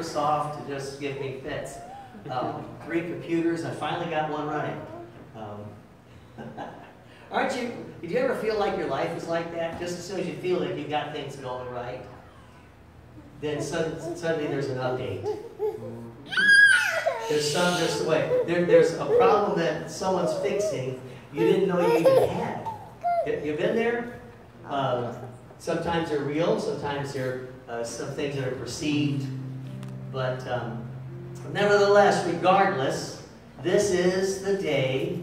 Microsoft to just give me fits. Um, three computers, I finally got one running. Um, aren't you, did you ever feel like your life is like that? Just as soon as you feel like you've got things going right, then suddenly, there's an update. There's some, there's, wait, there, there's a problem that someone's fixing you didn't know you even had. You've been there? Uh, sometimes they're real, sometimes they're uh, some things that are perceived. But um, nevertheless, regardless, this is the day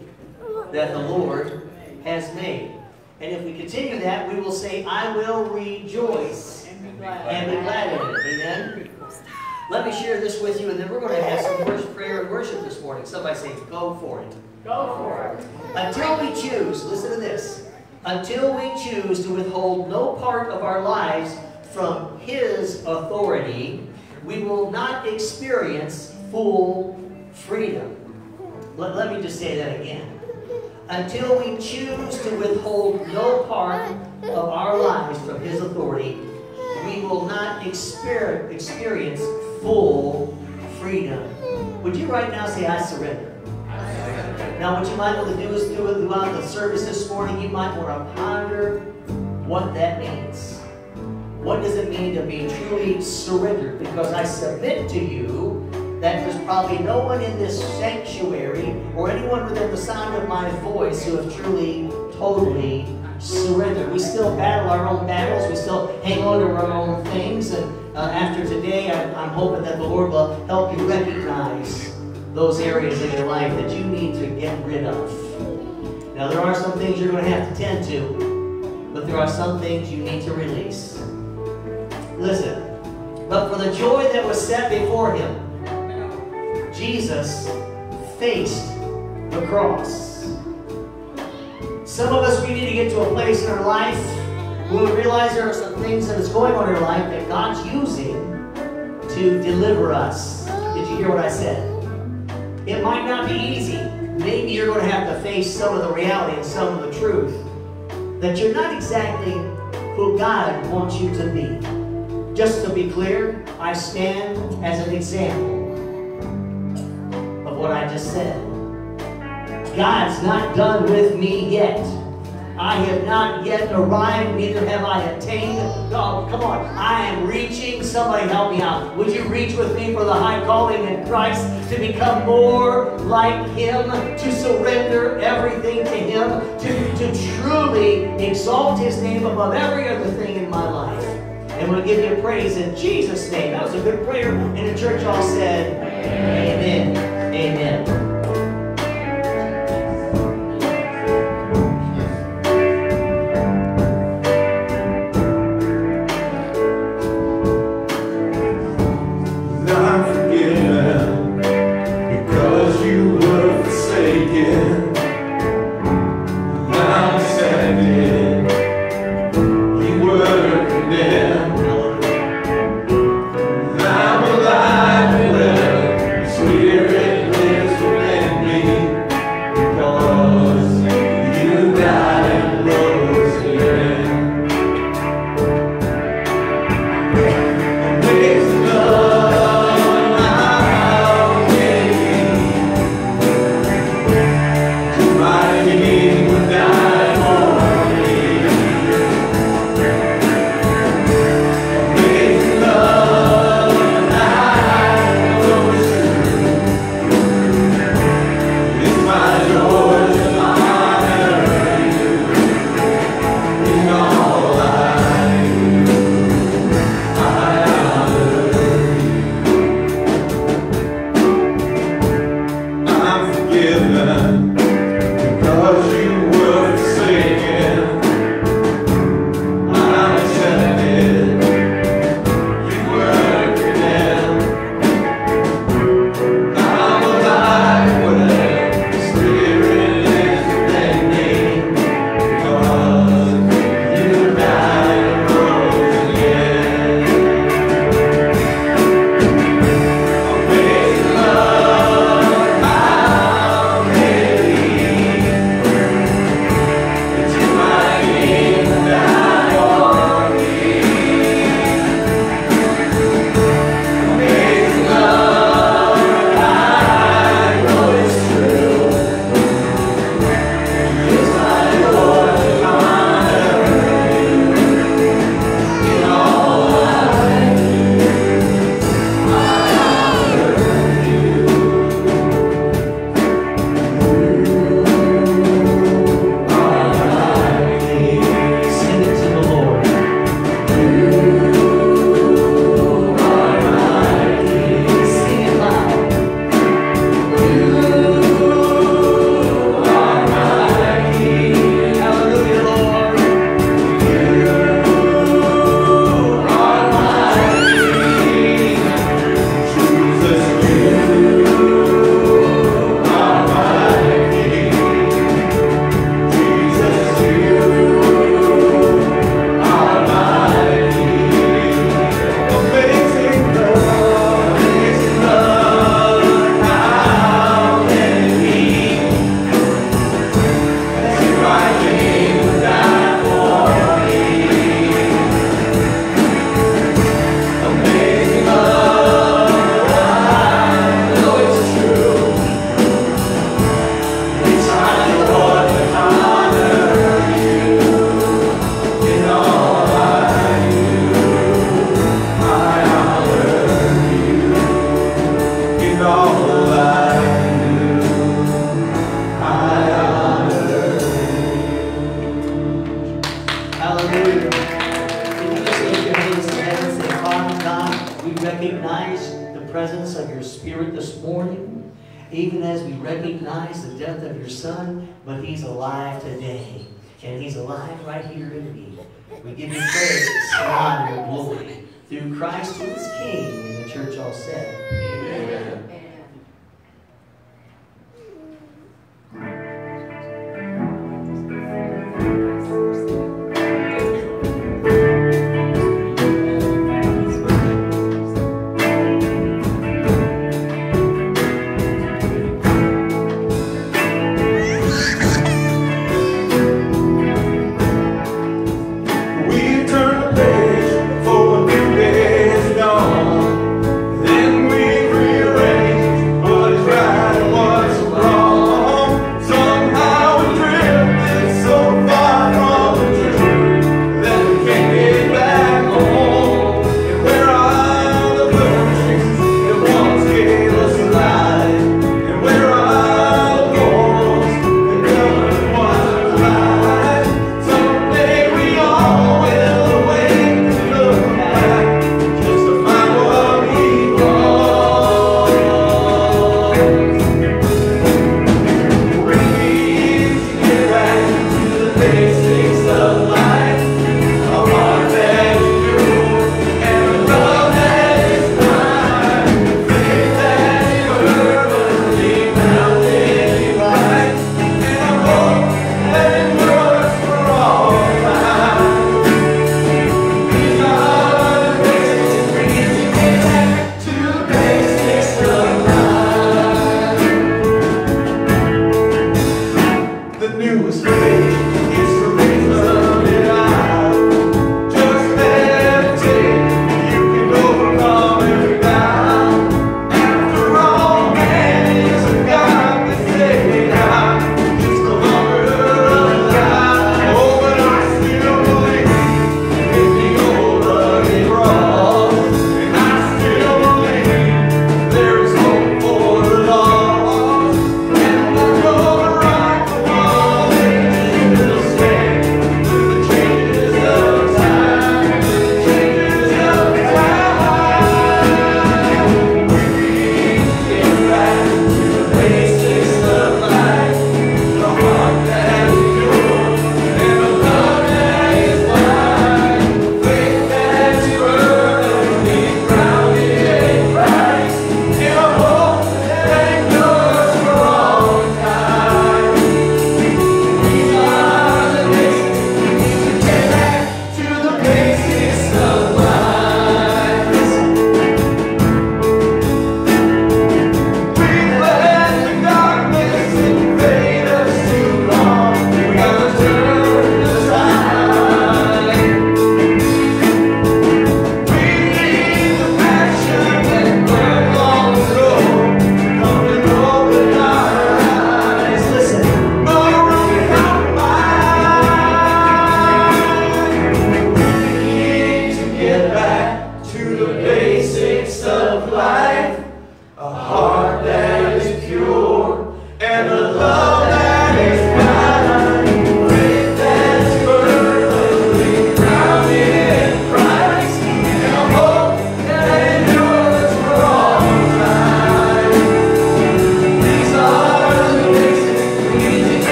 that the Lord has made. And if we continue that, we will say, I will rejoice and be glad in it. Amen? Let me share this with you, and then we're going to have some worship, prayer and worship this morning. Somebody say, go for it. Go for it. Until we choose, listen to this, until we choose to withhold no part of our lives from His authority, we will not experience full freedom. Let, let me just say that again. Until we choose to withhold no part of our lives from His authority, we will not exper experience full freedom. Would you right now say, I surrender? Now, what you might want to do is do it throughout the service this morning. You might want to ponder what that means. What does it mean to be truly surrendered? Because I submit to you that there's probably no one in this sanctuary or anyone within the sound of my voice who have truly, totally surrendered. We still battle our own battles. We still hang on to our own things. And uh, after today, I, I'm hoping that the Lord will help you recognize those areas in your life that you need to get rid of. Now, there are some things you're going to have to tend to, but there are some things you need to release. Listen, but for the joy that was set before him, Jesus faced the cross. Some of us, we need to get to a place in our life where we realize there are some things that is going on in our life that God's using to deliver us. Did you hear what I said? It might not be easy. Maybe you're going to have to face some of the reality and some of the truth that you're not exactly who God wants you to be. Just to be clear, I stand as an example of what I just said. God's not done with me yet. I have not yet arrived, neither have I attained. God, oh, come on. I am reaching. Somebody help me out. Would you reach with me for the high calling in Christ to become more like Him, to surrender everything to Him, to, to truly exalt His name above every other thing in my life? And we'll give you praise in Jesus' name. That was a good prayer. And the church all said, Amen. Amen.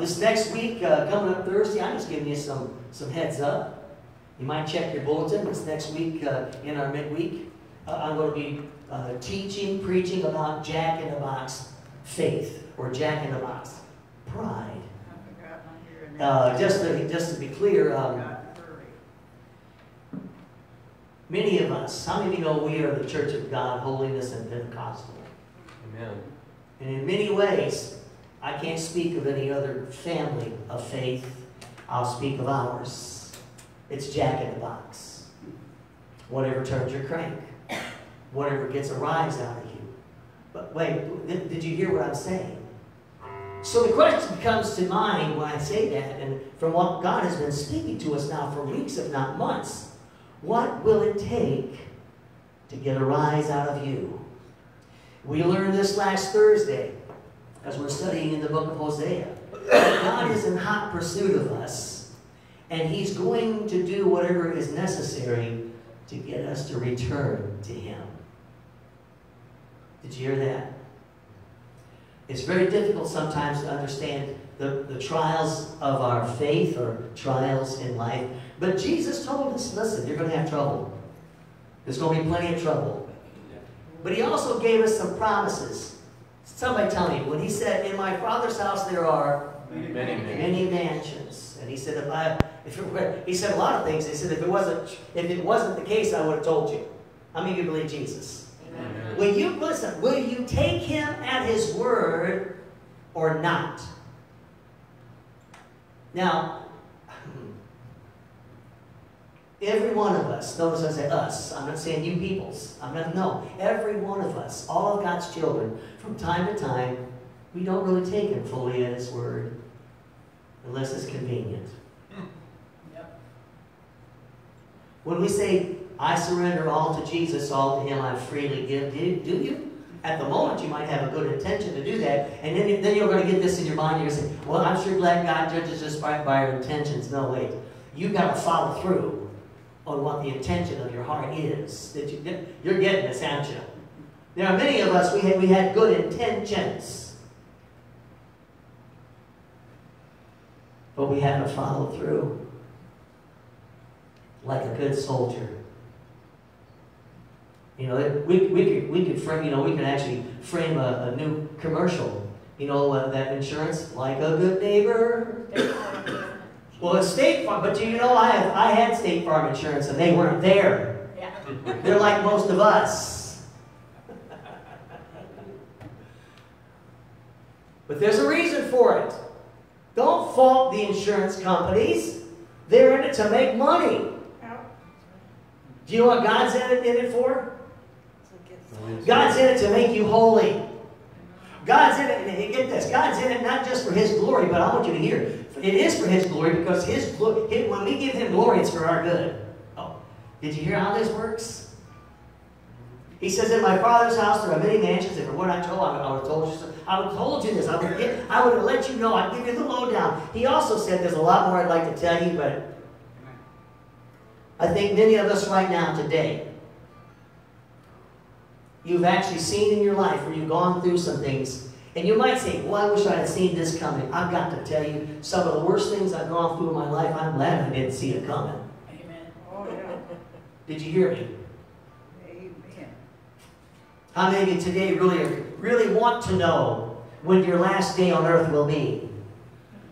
this next week, uh, coming up Thursday, I'm just giving you some, some heads up. You might check your bulletin. This next week uh, in our midweek. Uh, I'm going to be teaching, preaching about Jack in the Box faith or Jack in the Box pride. Uh, just to just to be clear, um, many of us, how many of you know we are the Church of God, holiness, and Pentecostal? Amen. And in many ways, I can't speak of any other family of faith. I'll speak of ours. It's Jack in the Box. Whatever turns your crank, whatever gets a rise out of you. But wait, did you hear what I'm saying? So the question comes to mind when I say that, and from what God has been speaking to us now for weeks, if not months, what will it take to get a rise out of you? We learned this last Thursday as we're studying in the book of Hosea. God is in hot pursuit of us, and He's going to do whatever is necessary to get us to return to Him. Did you hear that? It's very difficult sometimes to understand the, the trials of our faith or trials in life. But Jesus told us, listen, you're going to have trouble. There's going to be plenty of trouble. But he also gave us some promises. Somebody tell me, when he said, in my father's house there are many, many, many mansions. And he said, if I, if it were, he said a lot of things. He said, if it wasn't, if it wasn't the case, I would have told you. How many of you believe Jesus? Amen. Will you, listen, will you take him at his word or not? Now, every one of us, notice I say us, I'm not saying you peoples, I'm not, no, every one of us, all of God's children, from time to time, we don't really take him fully at his word unless it's convenient. Hmm. Yep. When we say, I surrender all to Jesus, all to Him I freely give. Do, do you? At the moment, you might have a good intention to do that, and then, then you're going to get this in your mind. You're going to say, Well, I'm sure glad God judges us by, by our intentions. No, wait. You've got to follow through on what the intention of your heart is. That you, you're getting this, aren't you? There are many of us, we had, we had good intentions, but we haven't followed through like a good soldier. You know, we, we could we could frame you know we could actually frame a, a new commercial. You know uh, that insurance like a good neighbor. Well, it's State Farm, but you know I have I had State Farm insurance and they weren't there. Yeah. They're like most of us. but there's a reason for it. Don't fault the insurance companies. They're in it to make money. Do you know what God's in it, in it for? God's in it to make you holy. God's in it, and get this, God's in it not just for His glory, but I want you to hear, it is for His glory because His glory, when we give Him glory, it's for our good. Oh, did you hear how this works? He says, in my Father's house there are many mansions. If it were not told, I would have told you. So. I would have told you this. I would, get, I would have let you know. I'd give you the lowdown. He also said, there's a lot more I'd like to tell you, but I think many of us right now today, you've actually seen in your life where you've gone through some things, and you might say, well, I wish I had seen this coming. I've got to tell you, some of the worst things I've gone through in my life, I'm glad I didn't see it coming. Amen. Oh, yeah. Did you hear me? Amen. How many of you today really, really want to know when your last day on earth will be?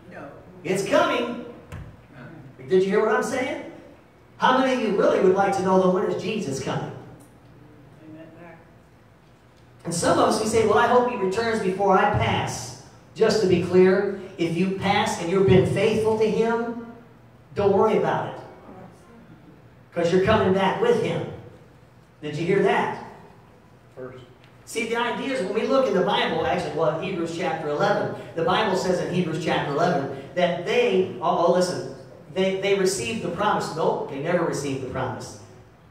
No. It's coming. Uh-huh. Did you hear what I'm saying? How many of you really would like to know though when is Jesus coming? And some of us, we say, well, I hope he returns before I pass. Just to be clear, if you pass and you've been faithful to him, don't worry about it. Because you're coming back with him. Did you hear that? First. See, the idea is when we look in the Bible, actually, well, Hebrews chapter 11, the Bible says in Hebrews chapter 11 that they, oh, oh listen, they, they received the promise. Nope, they never received the promise.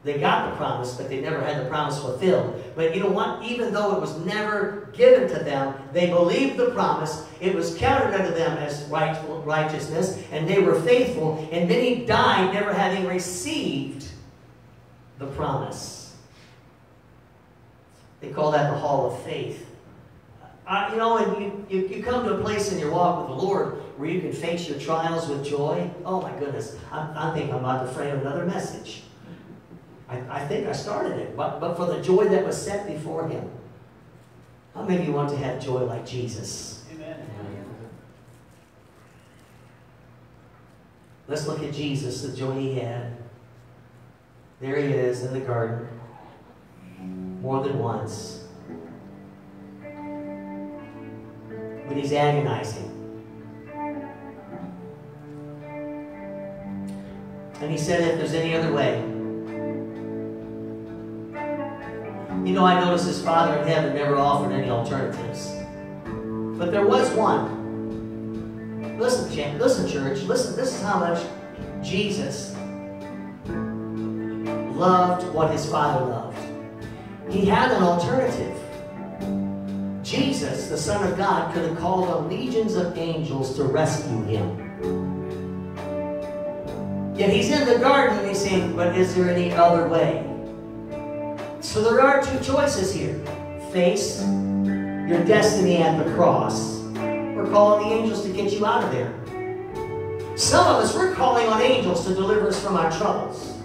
They got the promise, but they never had the promise fulfilled. But you know what? Even though it was never given to them, they believed the promise. It was counted unto them as righteousness, and they were faithful. And many died never having received the promise. They call that the hall of faith. Uh, you know, and you, you, you come to a place in your walk with the Lord where you can face your trials with joy. Oh my goodness, I, I think I'm about to frame another message. I, I think I started it, but, but for the joy that was set before him. How many of you want to have joy like Jesus? Amen. Let's look at Jesus, the joy he had. There he is in the garden, more than once. When he's agonizing. And he said, if there's any other way. You know, I noticed his Father in heaven never offered any alternatives. But there was one. Listen, listen, church, listen, this is how much Jesus loved what his Father loved. He had an alternative. Jesus, the Son of God, could have called on legions of angels to rescue him. Yet he's in the garden and he's saying, but is there any other way? So there are two choices here. Face your destiny at the cross, or call on the angels to get you out of there. Some of us, we're calling on angels to deliver us from our troubles.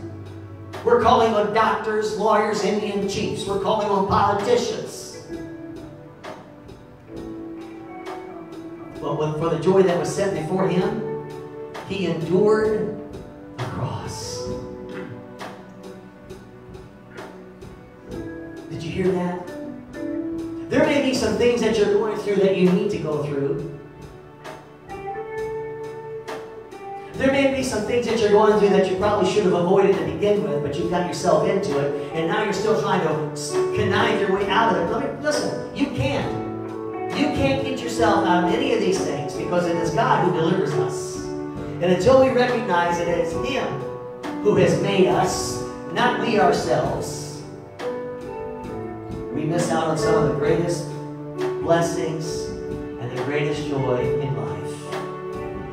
We're calling on doctors, lawyers, Indian chiefs. We're calling on politicians. But for the joy that was set before him, he endured the cross. Hear that? There may be some things that you're going through that you need to go through. There may be some things that you're going through that you probably should have avoided to begin with, but you got yourself into it, and now you're still trying to connive your way out of it. Me, listen, you can't. You can't get yourself out of any of these things because it is God who delivers us. And until we recognize it is Him who has made us, not we ourselves, we miss out on some of the greatest blessings and the greatest joy in life.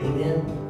Amen.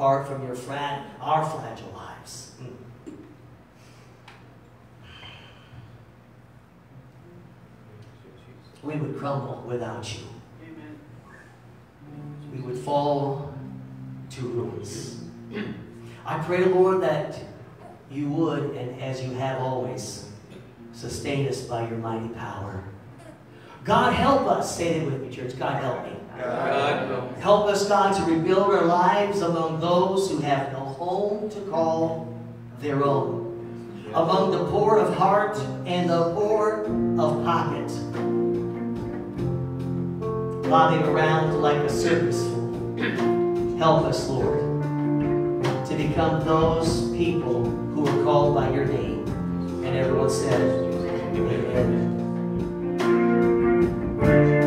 Apart from your fra- our fragile lives, we would crumble without you. We would fall to ruins. I pray, Lord, that you would, and as you have always, sustain us by your mighty power. God, help us. Say that with me, church. God, help me. Help us, God, to rebuild our lives among those who have no home to call their own. Among the poor of heart and the poor of pocket. Bobbing around like a circus. Help us, Lord, to become those people who are called by your name. And everyone said, Amen.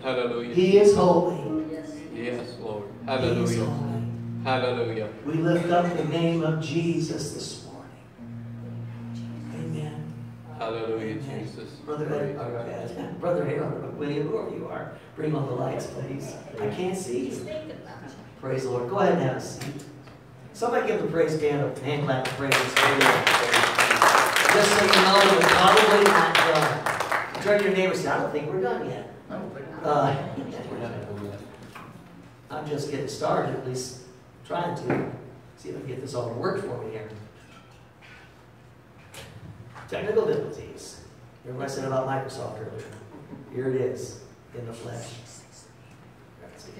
Hallelujah. Hallelujah. He is holy. Yes, Lord. He is Hallelujah. holy. Hallelujah. We lift up the name of Jesus this morning. Amen. Hallelujah, Jesus. Brother Ed, or, uh, Brother Harold, William, whoever you are, bring on the lights, please. I can't see you. Praise the Lord. Go ahead and have a seat. Somebody give the praise band a hand clap of praise. Just so you know, we're probably not done. Turn to your neighbor and say, I don't think we're done yet. Uh, I'm just getting started, at least trying to. See if I can get this all to work for me here. Technical difficulties. Remember I said about Microsoft earlier? Here it is, in the flesh.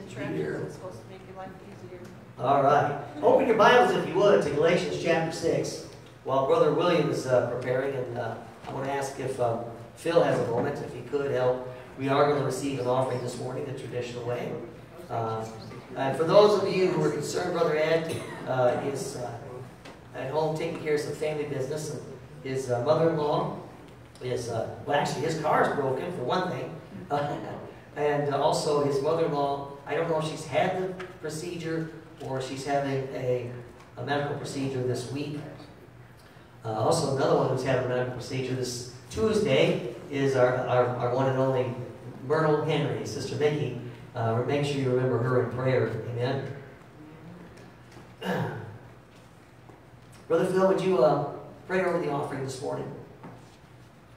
Here. is supposed to make your life easier. All right. Open your Bibles, if you would, to Galatians chapter 6. While Brother William is uh, preparing, and uh, I want to ask if um, Phil has a moment, if he could help. We are going to receive an offering this morning the traditional way. Uh, and for those of you who are concerned, Brother Ed uh, is uh, at home taking care of some family business. And his uh, mother-in-law is, uh, well, actually, his car is broken, for one thing. and also, his mother-in-law, I don't know if she's had the procedure or she's having a, a medical procedure this week. Uh, also, another one who's having a medical procedure this Tuesday is our, our, our one and only Myrtle Henry, Sister Mickey. Uh, make sure you remember her in prayer. Amen. Brother Phil, would you uh, pray over the offering this morning?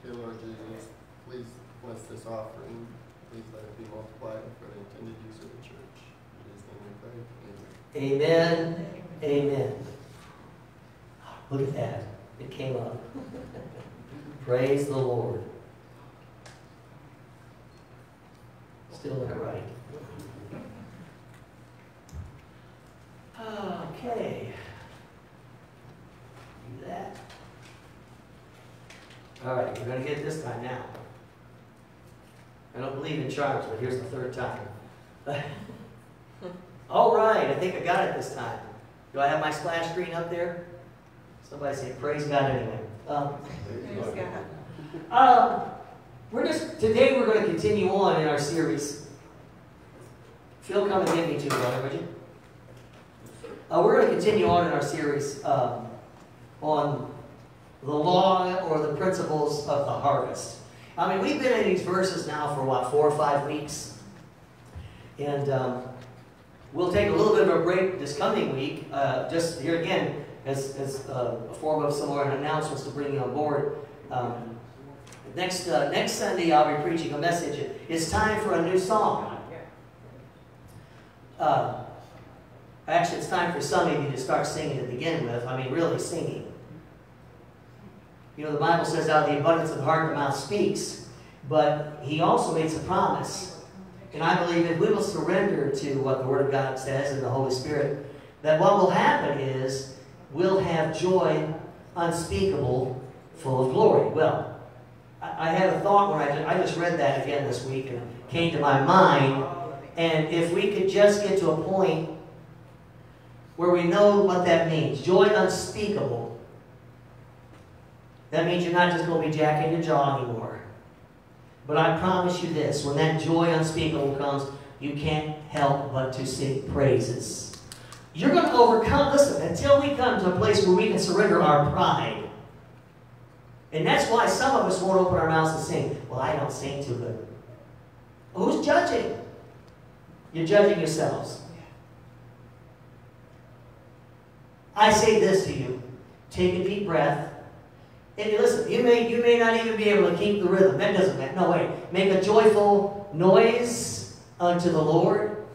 Dear Lord Jesus, please bless this offering. Please let it be multiplied for the intended use of the church. In His name we pray. Amen. Amen. Amen. Look at that. It came up. Praise the Lord. Still not right. Okay. Do that. All right, we're going to get it this time now. I don't believe in charms, but here's the third time. All right, I think I got it this time. Do I have my splash screen up there? Somebody say, praise God anyway. Um, Praise God. um, we're just, today we're going to continue on in our series. Phil, come and get me too, brother, would you? Uh, we're going to continue on in our series um, on the law or the principles of the harvest. I mean, we've been in these verses now for what, four or five weeks? And um, we'll take a little bit of a break this coming week, uh, just here again, as, as uh, a form of some more announcements to bring you on board. Um, next, uh, next Sunday, I'll be preaching a message. It's time for a new song. Uh, actually, it's time for some of you to start singing to begin with. I mean, really singing. You know, the Bible says, out of the abundance of the heart, the mouth speaks. But he also makes a promise. And I believe if we will surrender to what the Word of God says and the Holy Spirit, that what will happen is we'll have joy unspeakable, full of glory. Well, I, had a thought when I, I just read that again this week and came to my mind. And if we could just get to a point where we know what that means joy unspeakable that means you're not just going to be jacking your jaw anymore. But I promise you this when that joy unspeakable comes, you can't help but to sing praises. You're going to overcome, listen, until we come to a place where we can surrender our pride. And that's why some of us won't open our mouths and sing. Well, I don't sing too good. Who's judging? You're judging yourselves. I say this to you. Take a deep breath. And listen, you may, you may not even be able to keep the rhythm. That doesn't matter. No, wait. Make a joyful noise unto the Lord.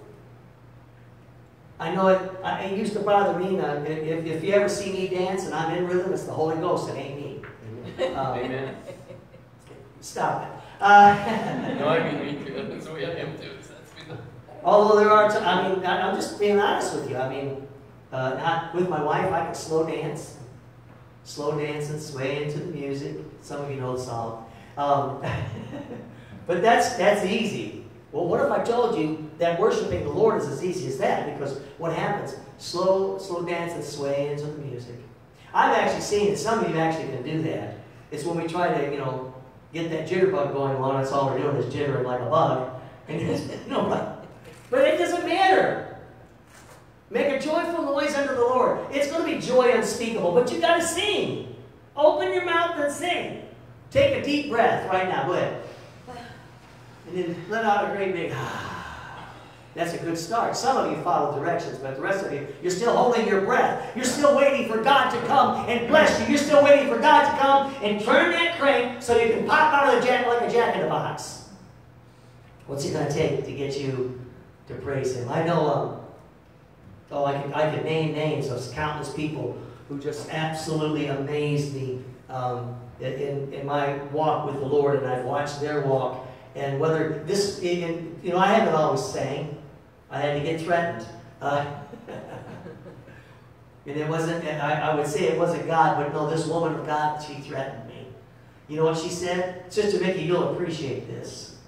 I know it, it used to bother me. If, if you ever see me dance and I'm in rhythm, it's the Holy Ghost. It ain't. Um, Amen. Stop it. Uh, No, I mean, me too. That's the way I am too. So. Although there are, t- I mean, I'm just being honest with you. I mean, uh, not with my wife, I can slow dance, slow dance and sway into the music. Some of you know the song, um, but that's that's easy. Well, what if I told you that worshiping the Lord is as easy as that? Because what happens? Slow, slow dance and sway into the music. I've actually seen it. Some of you actually can do that. It's when we try to, you know, get that jitterbug going along. That's all we're doing is jittering like a bug. And no, but, but it doesn't matter. Make a joyful noise unto the Lord. It's going to be joy unspeakable, but you got to sing. Open your mouth and sing. Take a deep breath right now. Go ahead. And then let out a great big ah. That's a good start. Some of you follow directions, but the rest of you, you're still holding your breath. You're still waiting for God to come and bless you. You're still waiting for God to come and turn that crank so you can pop out of the jack like a jack in a box. What's it going to take to get you to praise Him? I know, um, oh, I could, I could name names of countless people who just absolutely amazed me um, in, in my walk with the Lord, and I've watched their walk. And whether this, in, you know, I haven't always sang. I had to get threatened. Uh, and it wasn't, and I, I would say it wasn't God, but no, this woman of God, she threatened me. You know what she said? Sister Mickey, you'll appreciate this.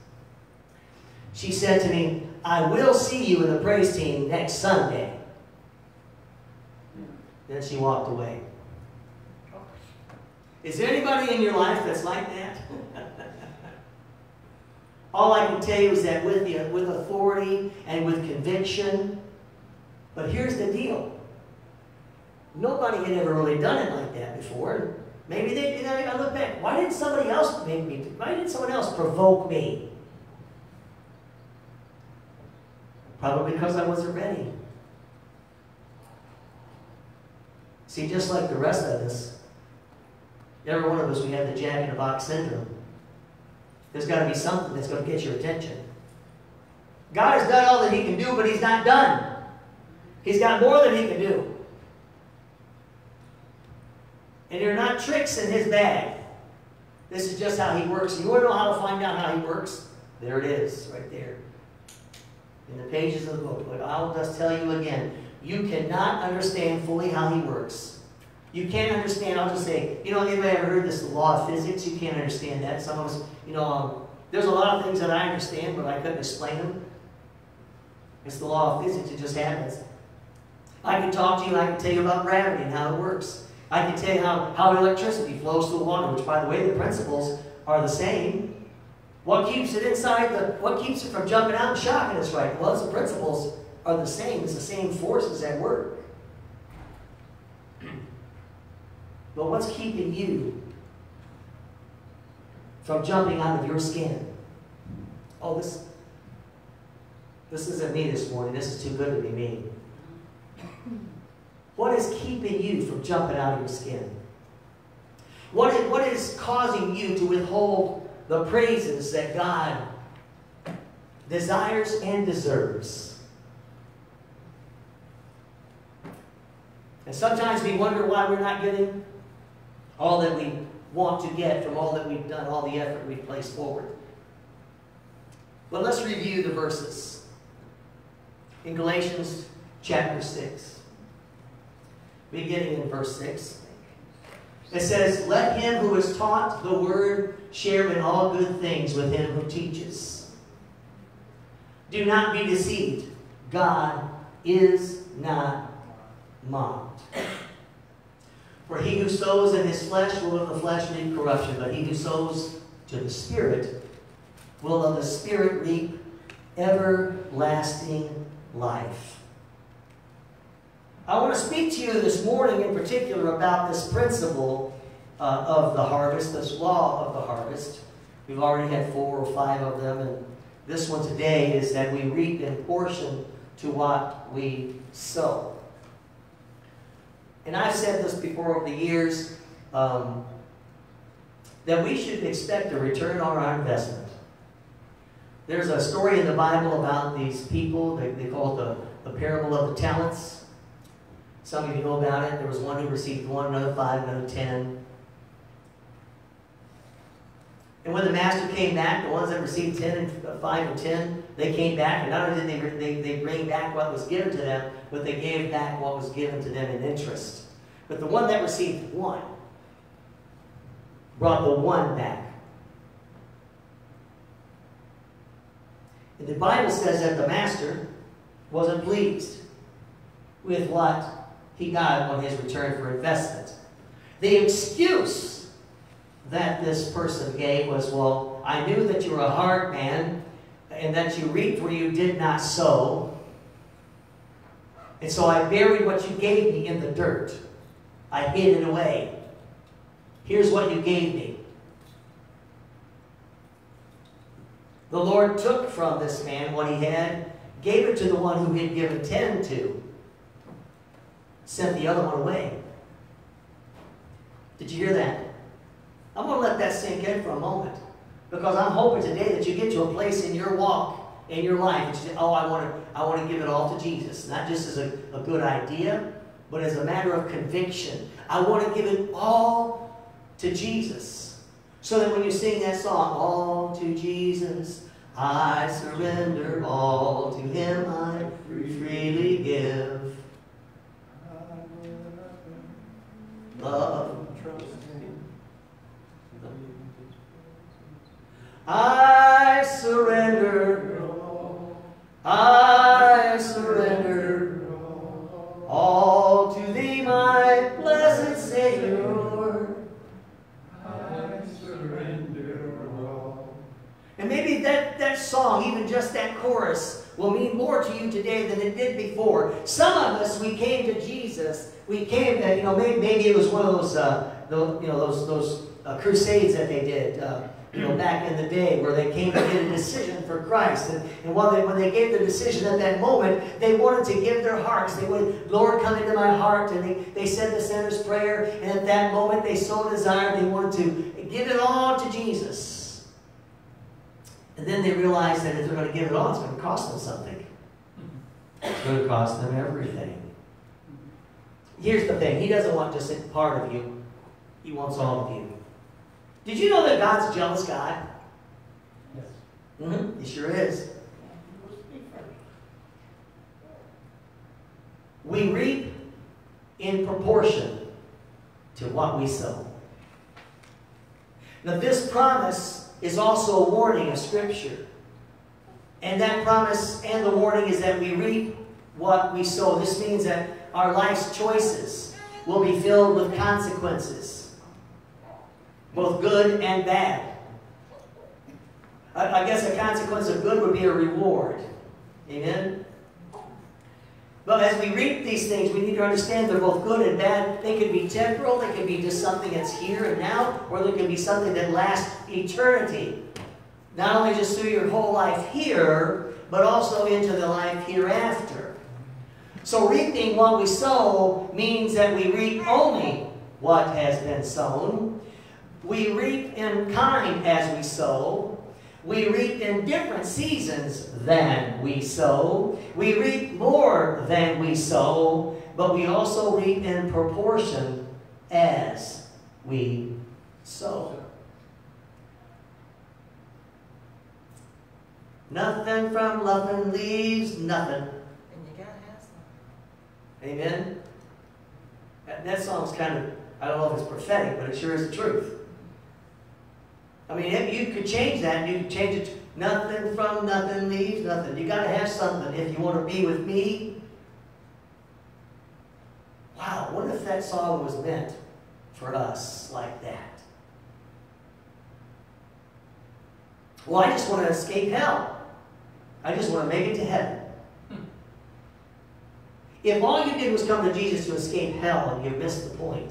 She said to me, I will see you in the praise team next Sunday. Then she walked away. Is there anybody in your life that's like that? All I can tell you is that with, the, with authority and with conviction, but here's the deal. Nobody had ever really done it like that before. Maybe they, did. I look back, why didn't somebody else make me, why didn't someone else provoke me? Probably because I wasn't ready. See, just like the rest of us, every one of us, we have the jack in the box syndrome. There's got to be something that's going to get your attention. God has done all that He can do, but He's not done. He's got more than He can do. And there are not tricks in His bag. This is just how He works. You want to know how to find out how He works? There it is, right there. In the pages of the book. But I'll just tell you again you cannot understand fully how He works. You can't understand, I'll just say, you know, anybody ever heard this law of physics? You can't understand that. Some of us, you know, um, there's a lot of things that I understand, but I couldn't explain them. It's the law of physics, it just happens. I can talk to you, I can tell you about gravity and how it works. I can tell you how, how electricity flows through water, which, by the way, the principles are the same. What keeps it inside the, what keeps it from jumping out and shocking us right? Well, the principles are the same. It's the same forces at work. But what's keeping you from jumping out of your skin? Oh, this, this isn't me this morning. This is too good to be me. What is keeping you from jumping out of your skin? What is, what is causing you to withhold the praises that God desires and deserves? And sometimes we wonder why we're not getting all that we want to get from all that we've done, all the effort we've placed forward. But let's review the verses. In Galatians chapter 6, beginning in verse 6, it says, Let him who is taught the word share in all good things with him who teaches. Do not be deceived. God is not mocked. For he who sows in his flesh will of the flesh reap corruption, but he who sows to the Spirit will of the Spirit reap everlasting life. I want to speak to you this morning in particular about this principle uh, of the harvest, this law of the harvest. We've already had four or five of them, and this one today is that we reap in portion to what we sow. And I've said this before over the years, um, that we should expect a return on our investment. There's a story in the Bible about these people, they, they call it the, the parable of the talents. Some of you know about it. There was one who received one, another five, another ten. And when the master came back, the ones that received ten and five and ten, they came back, and not only did they, they, they bring back what was given to them, but they gave back what was given to them in interest. But the one that received one brought the one back. And the Bible says that the master wasn't pleased with what he got on his return for investment. The excuse that this person gave was, well, I knew that you were a hard man and that you reaped where you did not sow. And so I buried what you gave me in the dirt. I hid it away. Here's what you gave me. The Lord took from this man what he had, gave it to the one who he had given ten to, sent the other one away. Did you hear that? I'm going to let that sink in for a moment. Because I'm hoping today that you get to a place in your walk, in your life, that you say, oh, I want to, I want to give it all to Jesus. Not just as a, a good idea, but as a matter of conviction. I want to give it all to Jesus. So that when you sing that song, all to Jesus, I surrender, all to Him I freely give. Love I surrender. I surrender. All to thee, my blessed Savior. I surrender all. And maybe that, that song, even just that chorus, will mean more to you today than it did before. Some of us, we came to Jesus. We came to, you know, maybe, maybe it was one of those, uh, you know, those, those uh, crusades that they did. Uh, you know, back in the day where they came to get a decision for Christ. And, and while they, when they gave the decision at that moment, they wanted to give their hearts. They would, Lord, come into my heart. And they, they said the sinner's prayer. And at that moment, they so desired they wanted to give it all to Jesus. And then they realized that if they're going to give it all, it's going to cost them something. It's going to cost them everything. Here's the thing. He doesn't want just a part of you. He wants all of you. Did you know that God's a jealous God? Yes. Mm-hmm. He sure is. We reap in proportion to what we sow. Now, this promise is also a warning of Scripture. And that promise and the warning is that we reap what we sow. This means that our life's choices will be filled with consequences, both good and bad. I, I guess a consequence of good would be a reward. Amen? But as we reap these things, we need to understand they're both good and bad. They can be temporal, they can be just something that's here and now, or they can be something that lasts eternity. Not only just through your whole life here, but also into the life hereafter. So reaping what we sow means that we reap only what has been sown. We reap in kind as we sow. We reap in different seasons than we sow. We reap more than we sow, but we also reap in proportion as we sow. Nothing from loving leaves nothing. And you gotta have some. Amen? That, that song's kind of, I don't know if it's prophetic, but it sure is the truth. I mean, if you could change that, you could change it to nothing from nothing leaves nothing. You got to have something if you want to be with me. Wow, what if that song was meant for us like that? Well, I just want to escape hell. I just want to make it to heaven. Hmm. If all you did was come to Jesus to escape hell and you missed the point,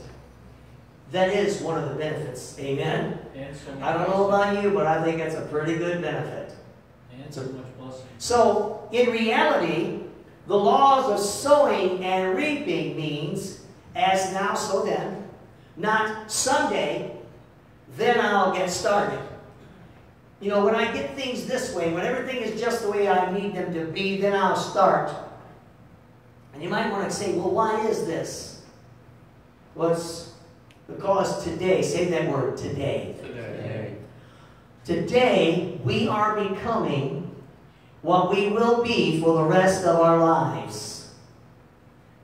that is one of the benefits. Amen? So I don't know about you, but I think that's a pretty good benefit. And so much blessing. So, in reality, the laws of sowing and reaping means as now, so then, not someday, then I'll get started. You know, when I get things this way, when everything is just the way I need them to be, then I'll start. And you might want to say, well, why is this? Well, it's because today, say that word, today. Today. Today, we are becoming what we will be for the rest of our lives.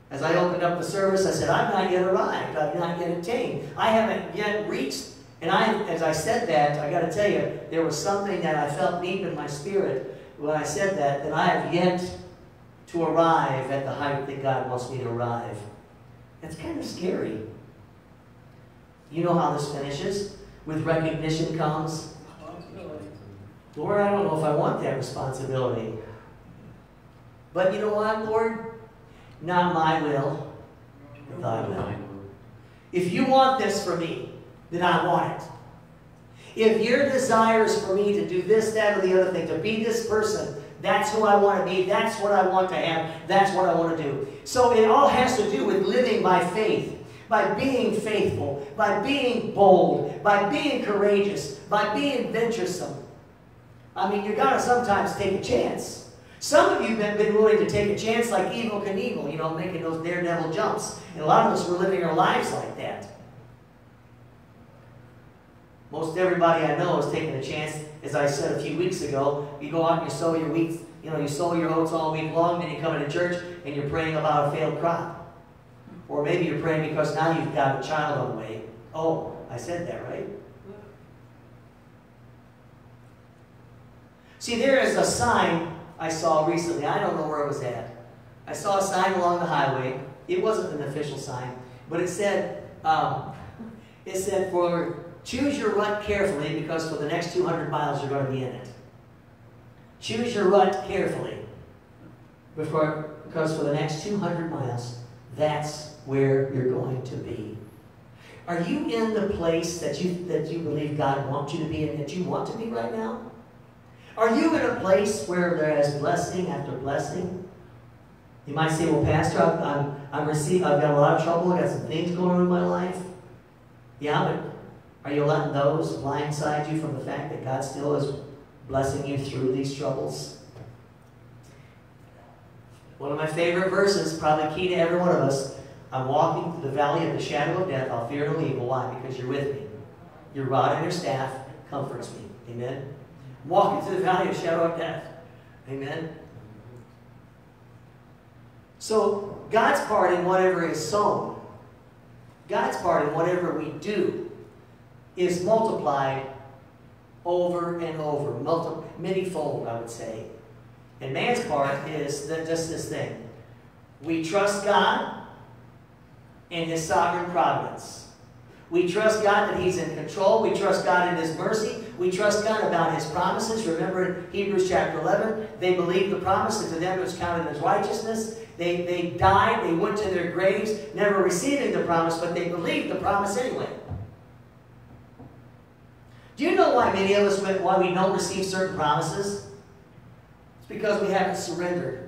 As I opened up the service, I said, I've not yet arrived. I've not yet attained. I haven't yet reached. And I, as I said that, I got to tell you, there was something that I felt deep in my spirit when I said that, that I have yet to arrive at the height that God wants me to arrive. It's kind of scary. You know how this finishes. with recognition comes. Lord, I don't know if I want that responsibility. But you know what, Lord? Not my will, but thy will. If you want this for me, then I want it. If your desire is for me to do this, that, or the other thing, to be this person, that's who I want to be, that's what I want to have, that's what I want to do. So it all has to do with living by faith, by being faithful, by being bold, by being courageous, by being venturesome. I mean, you got to sometimes take a chance. Some of you have been willing to take a chance like Evel Knievel, you know, making those daredevil jumps. And a lot of us were living our lives like that. Most everybody I know is taking a chance, as I said a few weeks ago. You go out and you sow your wheat, you know, you sow your oats all week long, then you come into church and you're praying about a failed crop. Or maybe you're praying because now you've got a child on the way. Oh, I said that, right? See, there is a sign I saw recently. I don't know where it was at. I saw a sign along the highway. It wasn't an official sign, but it said, um, it said for choose your rut carefully because for the next 200 miles you're going to be in it. Choose your rut carefully before, because for the next 200 miles, that's where you're going to be. Are you in the place that you, that you believe God wants you to be and that you want to be right now? Are you in a place where there is blessing after blessing? You might say, well, Pastor, I'm, I'm, I'm I've got a lot of trouble, I've got some things going on in my life. Yeah, but are you letting those blindside you from the fact that God still is blessing you through these troubles? One of my favorite verses, probably key to every one of us. I'm walking through the valley of the shadow of death. I'll fear no evil. Why? Because you're with me. Your rod and your staff comforts me. Amen walking through the valley of the shadow of death. Amen. So, God's part in whatever is sown, God's part in whatever we do, is multiplied over and over, multi, many-fold, I would say. And man's part is that just this thing. We trust God and His sovereign providence. We trust God that He's in control. We trust God in His mercy. We trust God about His promises. Remember in Hebrews chapter 11, they believed the promise, and to them it was counted as righteousness. They, they died, they went to their graves, never receiving the promise, but they believed the promise anyway. Do you know why many of us, why we don't receive certain promises? It's because we haven't surrendered.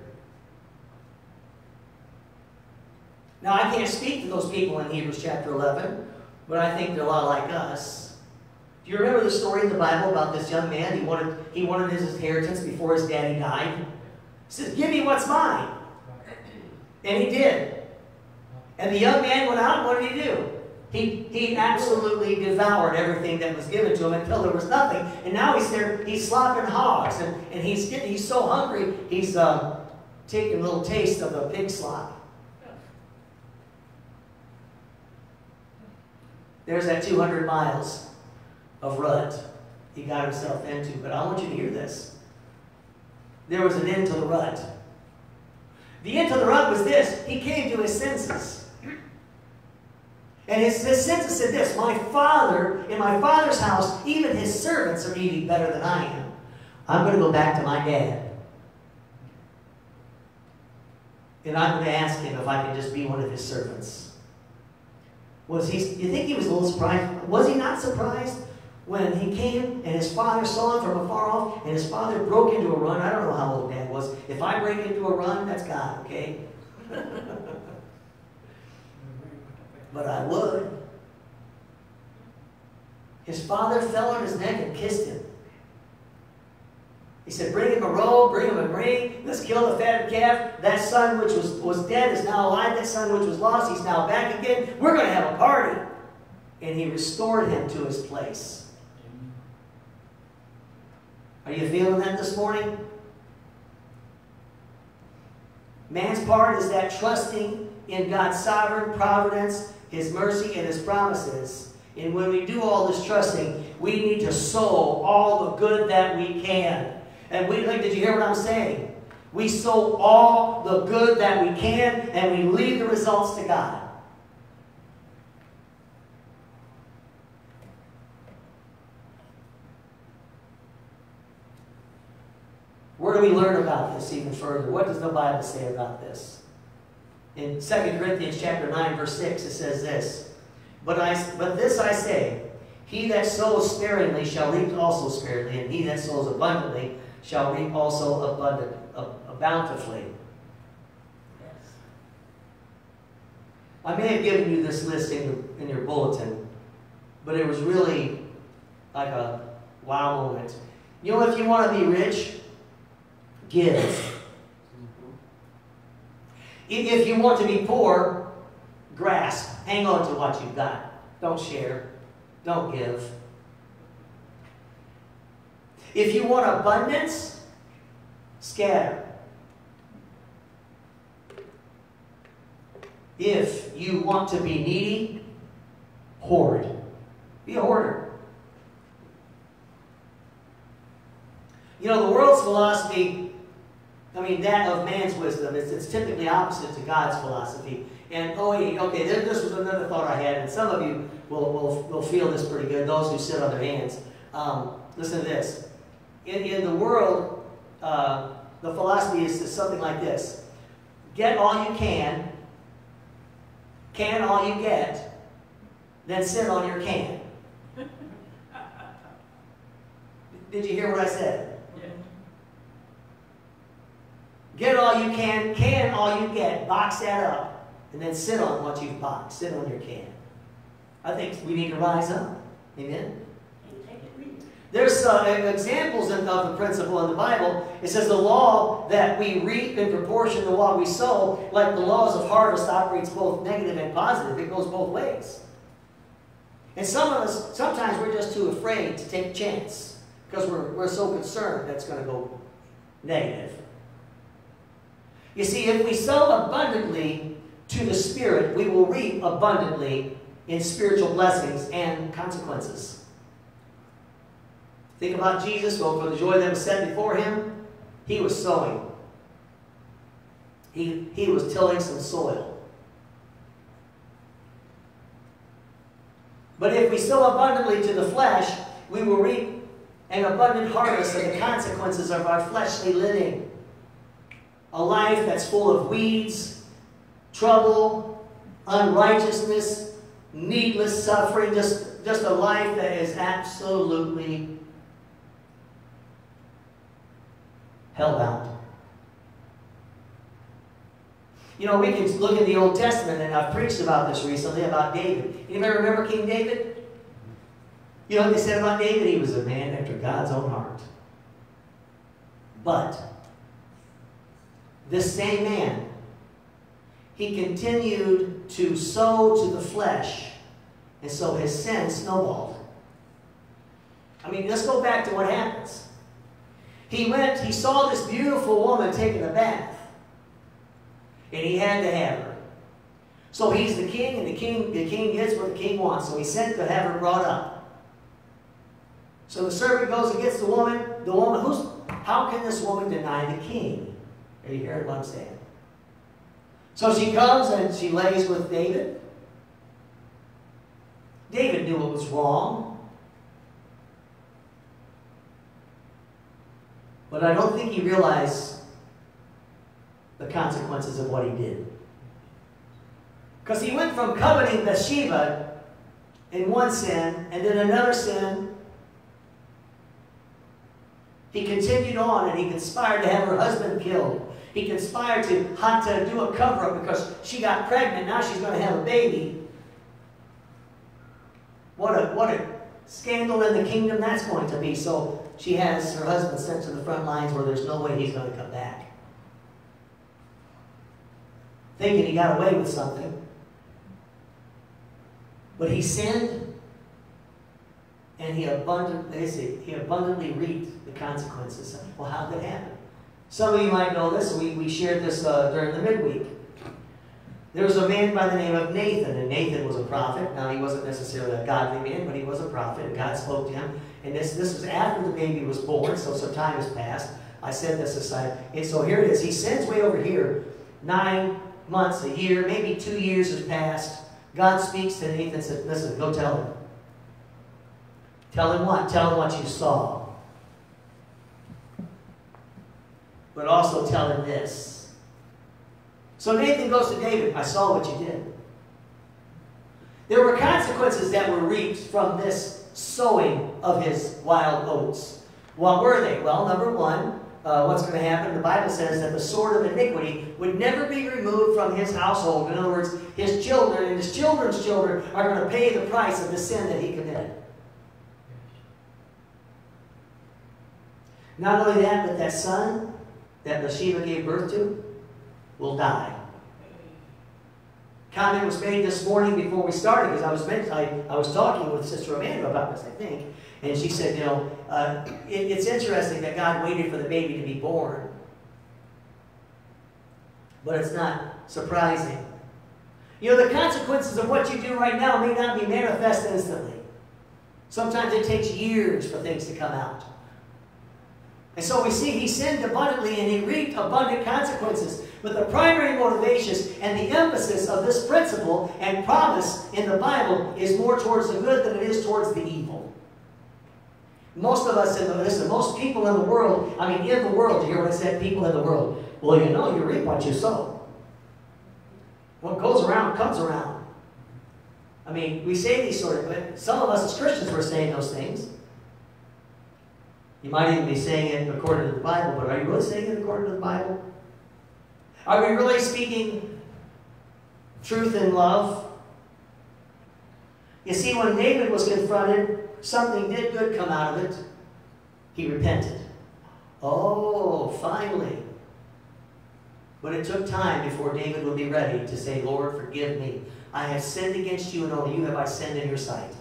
Now, I can't speak to those people in Hebrews chapter 11, but I think they're a lot like us. Do you remember the story in the Bible about this young man? He wanted, he wanted his inheritance before his daddy died. He says, Give me what's mine. And he did. And the young man went out, what did he do? He, he absolutely devoured everything that was given to him until there was nothing. And now he's there, he's slopping hogs, and, and he's, getting, he's so hungry, he's uh, taking a little taste of the pig slop. There's that 200 miles of rut he got himself into. But I want you to hear this. There was an end to the rut. The end to the rut was this. He came to his senses. And his, his senses said this, My father, in my father's house, even his servants are eating better than I am. I'm going to go back to my dad. And I'm going to ask him if I can just be one of his servants. Was he, you think he was a little surprised? Was he not surprised when he came and his father saw him from afar off and his father broke into a run? I don't know how old dad was. If I break into a run, that's God, okay? but I would. His father fell on his neck and kissed him. He said, bring him a robe, bring him a ring, let's kill the fatted calf. That son which was, was dead is now alive. That son which was lost, he's now back again. We're going to have a party. And he restored him to his place. Are you feeling that this morning? Man's part is that trusting in God's sovereign providence, His mercy, and His promises. And when we do all this trusting, we need to sow all the good that we can. And we, like, did you hear what I'm saying? We sow all the good that we can and we leave the results to God. Where do we learn about this even further? What does the Bible say about this? In 2 Corinthians chapter 9, verse 6, it says this. But, I, but this I say, he that sows sparingly shall reap also sparingly, and he that sows abundantly shall reap also abundant, uh, bountifully. I may have given you this list in your, in your bulletin, but it was really like a wow moment. You know, if you want to be rich, give. If you want to be poor, grasp. Hang on to what you've got. Don't share. Don't give. If you want abundance, scatter. If you want to be needy, hoard. Be a hoarder. You know, the world's philosophy, I mean, that of man's wisdom, is it's typically opposite to God's philosophy. And, oh, okay, this was another thought I had, and some of you will, will, will feel this pretty good, those who sit on their hands. Um, listen to this. In, in the world, uh, the philosophy is, is something like this. Get all you can, can all you get, then sit on your can. Did you hear what I said? Yeah. Get all you can, can all you get, box that up, and then sit on what you've boxed, sit on your can. I think we need to rise up. Amen? Uh, examples of the principle in the Bible. It says the law that we reap in proportion to what we sow, like the laws of harvest, operates both negative and positive. It goes both ways. And some of us, sometimes we're just too afraid to take chance because we're, we're so concerned that's going to go negative. You see, if we sow abundantly to the Spirit, we will reap abundantly in spiritual blessings and consequences. Think about Jesus. Well, for the joy that was set before him, he was sowing. He, he was tilling some soil. But if we sow abundantly to the flesh, we will reap an abundant harvest of the consequences of our fleshly living. A life that's full of weeds, trouble, unrighteousness, needless suffering, just, just a life that is absolutely hellbound. You know, we can look at the Old Testament, and I've preached about this recently, about David. Anybody remember King David? You know what they said about David? He was a man after God's own heart. But, this same man, he continued to sow to the flesh, and so his sin snowballed. I mean, let's go back to what happens. He went, he saw this beautiful woman taking a bath. And he had to have her. So he's the king, and the king, the king gets what the king wants. So he sent to have her brought up. So the servant goes and gets the woman. The woman, who's, how can this woman deny the king? Are you hearing what I'm saying? So she comes and she lays with David. David knew what was wrong. But I don't think he realized the consequences of what he did. Because he went from coveting Bathsheba in one sin, and then another sin. He continued on and he conspired to have her husband killed. He conspired to, to do a cover up because she got pregnant. Now she's going to have a baby. What a, what a scandal in the kingdom that's going to be. So she has her husband sent to the front lines where there's no way he's going to come back. Thinking he got away with something. But he sinned, and he abundantly, he abundantly reaped the consequences. Of it. Well, how did that happen? Some of you might know this. We, we shared this uh, during the midweek. There was a man by the name of Nathan, and Nathan was a prophet. Now, he wasn't necessarily a godly man, but he was a prophet, and God spoke to him. And this, this was after the baby was born, so some time has passed. I set this aside. And so here it is. He sends way over here. Nine months, a year, maybe two years has passed. God speaks to Nathan and says, listen, go tell him. Tell him what? Tell him what you saw. but also tell him this. So Nathan goes to David, I saw what you did. There were consequences that were reaped from this sowing of his wild oats. What were they? Well, number one, uh, what's going to happen? The Bible says that the sword of iniquity would never be removed from his household. In other words, his children and his children's children are going to pay the price of the sin that he committed. Not only that, but that son that Bathsheba gave birth to will die. Comment was made this morning before we started because I was meant, I, I was talking with Sister Amanda about this, I think, and she said, you know, uh, it, it's interesting that God waited for the baby to be born, but it's not surprising. You know, the consequences of what you do right now may not be manifest instantly. Sometimes it takes years for things to come out. And so we see he sinned abundantly and he reaped abundant consequences. But the primary motivation and the emphasis of this principle and promise in the Bible is more towards the good than it is towards the evil. Most of us, in the, listen, most people in the world, I mean, in the world, you hear what I said? People in the world. Well, you know, you reap what you sow. What goes around comes around. I mean, we say these sort of, but some of us as Christians were saying those things. You might even be saying it according to the Bible, but are you really saying it according to the Bible? Are we really speaking truth in love? You see, when David was confronted, something did good come out of it. He repented. Oh, finally. But it took time before David would be ready to say, Lord, forgive me. I have sinned against you, and only you have I sinned in your sight.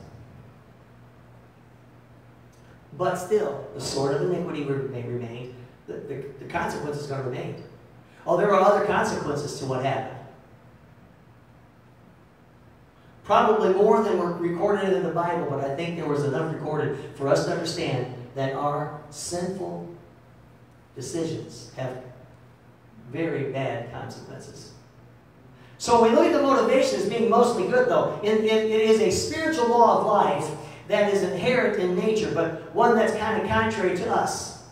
But still, the sword of iniquity may remain. The, the, the consequence is going to remain. Oh, there are other consequences to what happened. Probably more than were recorded in the Bible, but I think there was enough recorded for us to understand that our sinful decisions have very bad consequences. So we look at the motivation as being mostly good, though. It, it, it is a spiritual law of life that is inherent in nature, but one that's kind of contrary to us.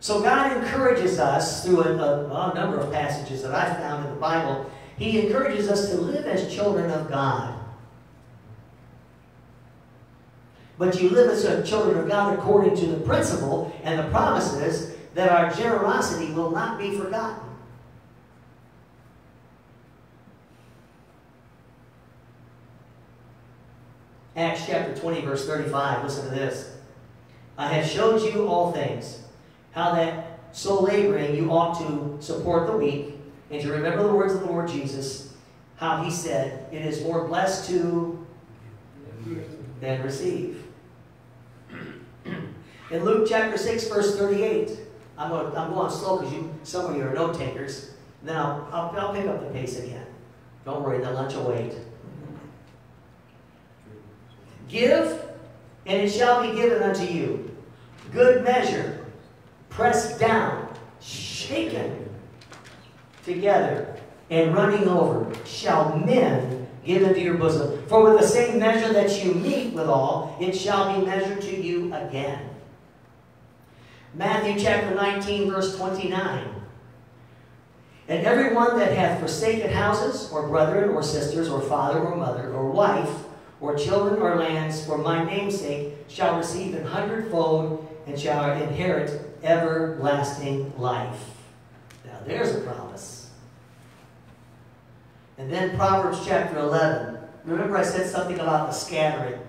So God encourages us through a, a, a number of passages that I found in the Bible. He encourages us to live as children of God. But you live as children of God according to the principle and the promises that our generosity will not be forgotten. Acts chapter 20, verse 35. Listen to this. I have showed you all things, how that so laboring you ought to support the weak, and to remember the words of the Lord Jesus, how he said, It is more blessed to than receive. In Luke chapter 6, verse 38, I'm going, I'm going slow because you, some of you are note takers. I'll, I'll, I'll pick up the pace again. Don't worry, the lunch will wait. Give, and it shall be given unto you. Good measure, pressed down, shaken together, and running over, shall men give into your bosom. For with the same measure that you meet withal, it shall be measured to you again. Matthew chapter 19, verse 29. And everyone that hath forsaken houses, or brethren, or sisters, or father, or mother, or wife, or children or lands for my name's sake shall receive an hundredfold and shall inherit everlasting life. Now there's a promise. And then Proverbs chapter 11. Remember I said something about the scattering.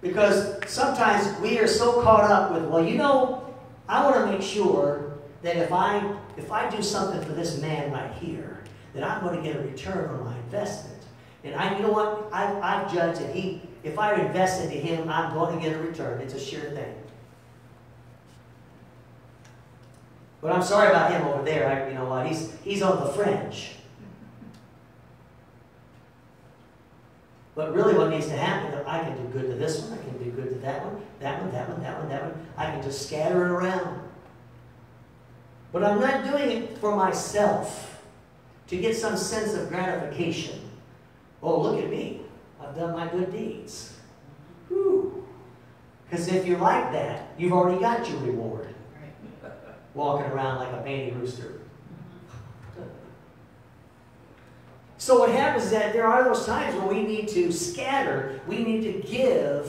Because sometimes we are so caught up with, well, you know, I want to make sure that if I if I do something for this man right here, that I'm going to get a return on my investment. And I, you know what? I, I've judged that he, if I invest into him, I'm going to get a return. It's a sure thing. But I'm sorry about him over there. I, you know what? He's, he's on the fringe. But really what needs to happen, I can do good to this one, I can do good to that one, that one, that one, that one, that one. I can just scatter it around. But I'm not doing it for myself to get some sense of gratification. Oh, look at me. I've done my good deeds. Because Because if you're like that, you've already got your reward. Walking around like a baby rooster. So what happens is that there are those times where we need to scatter, we need to give,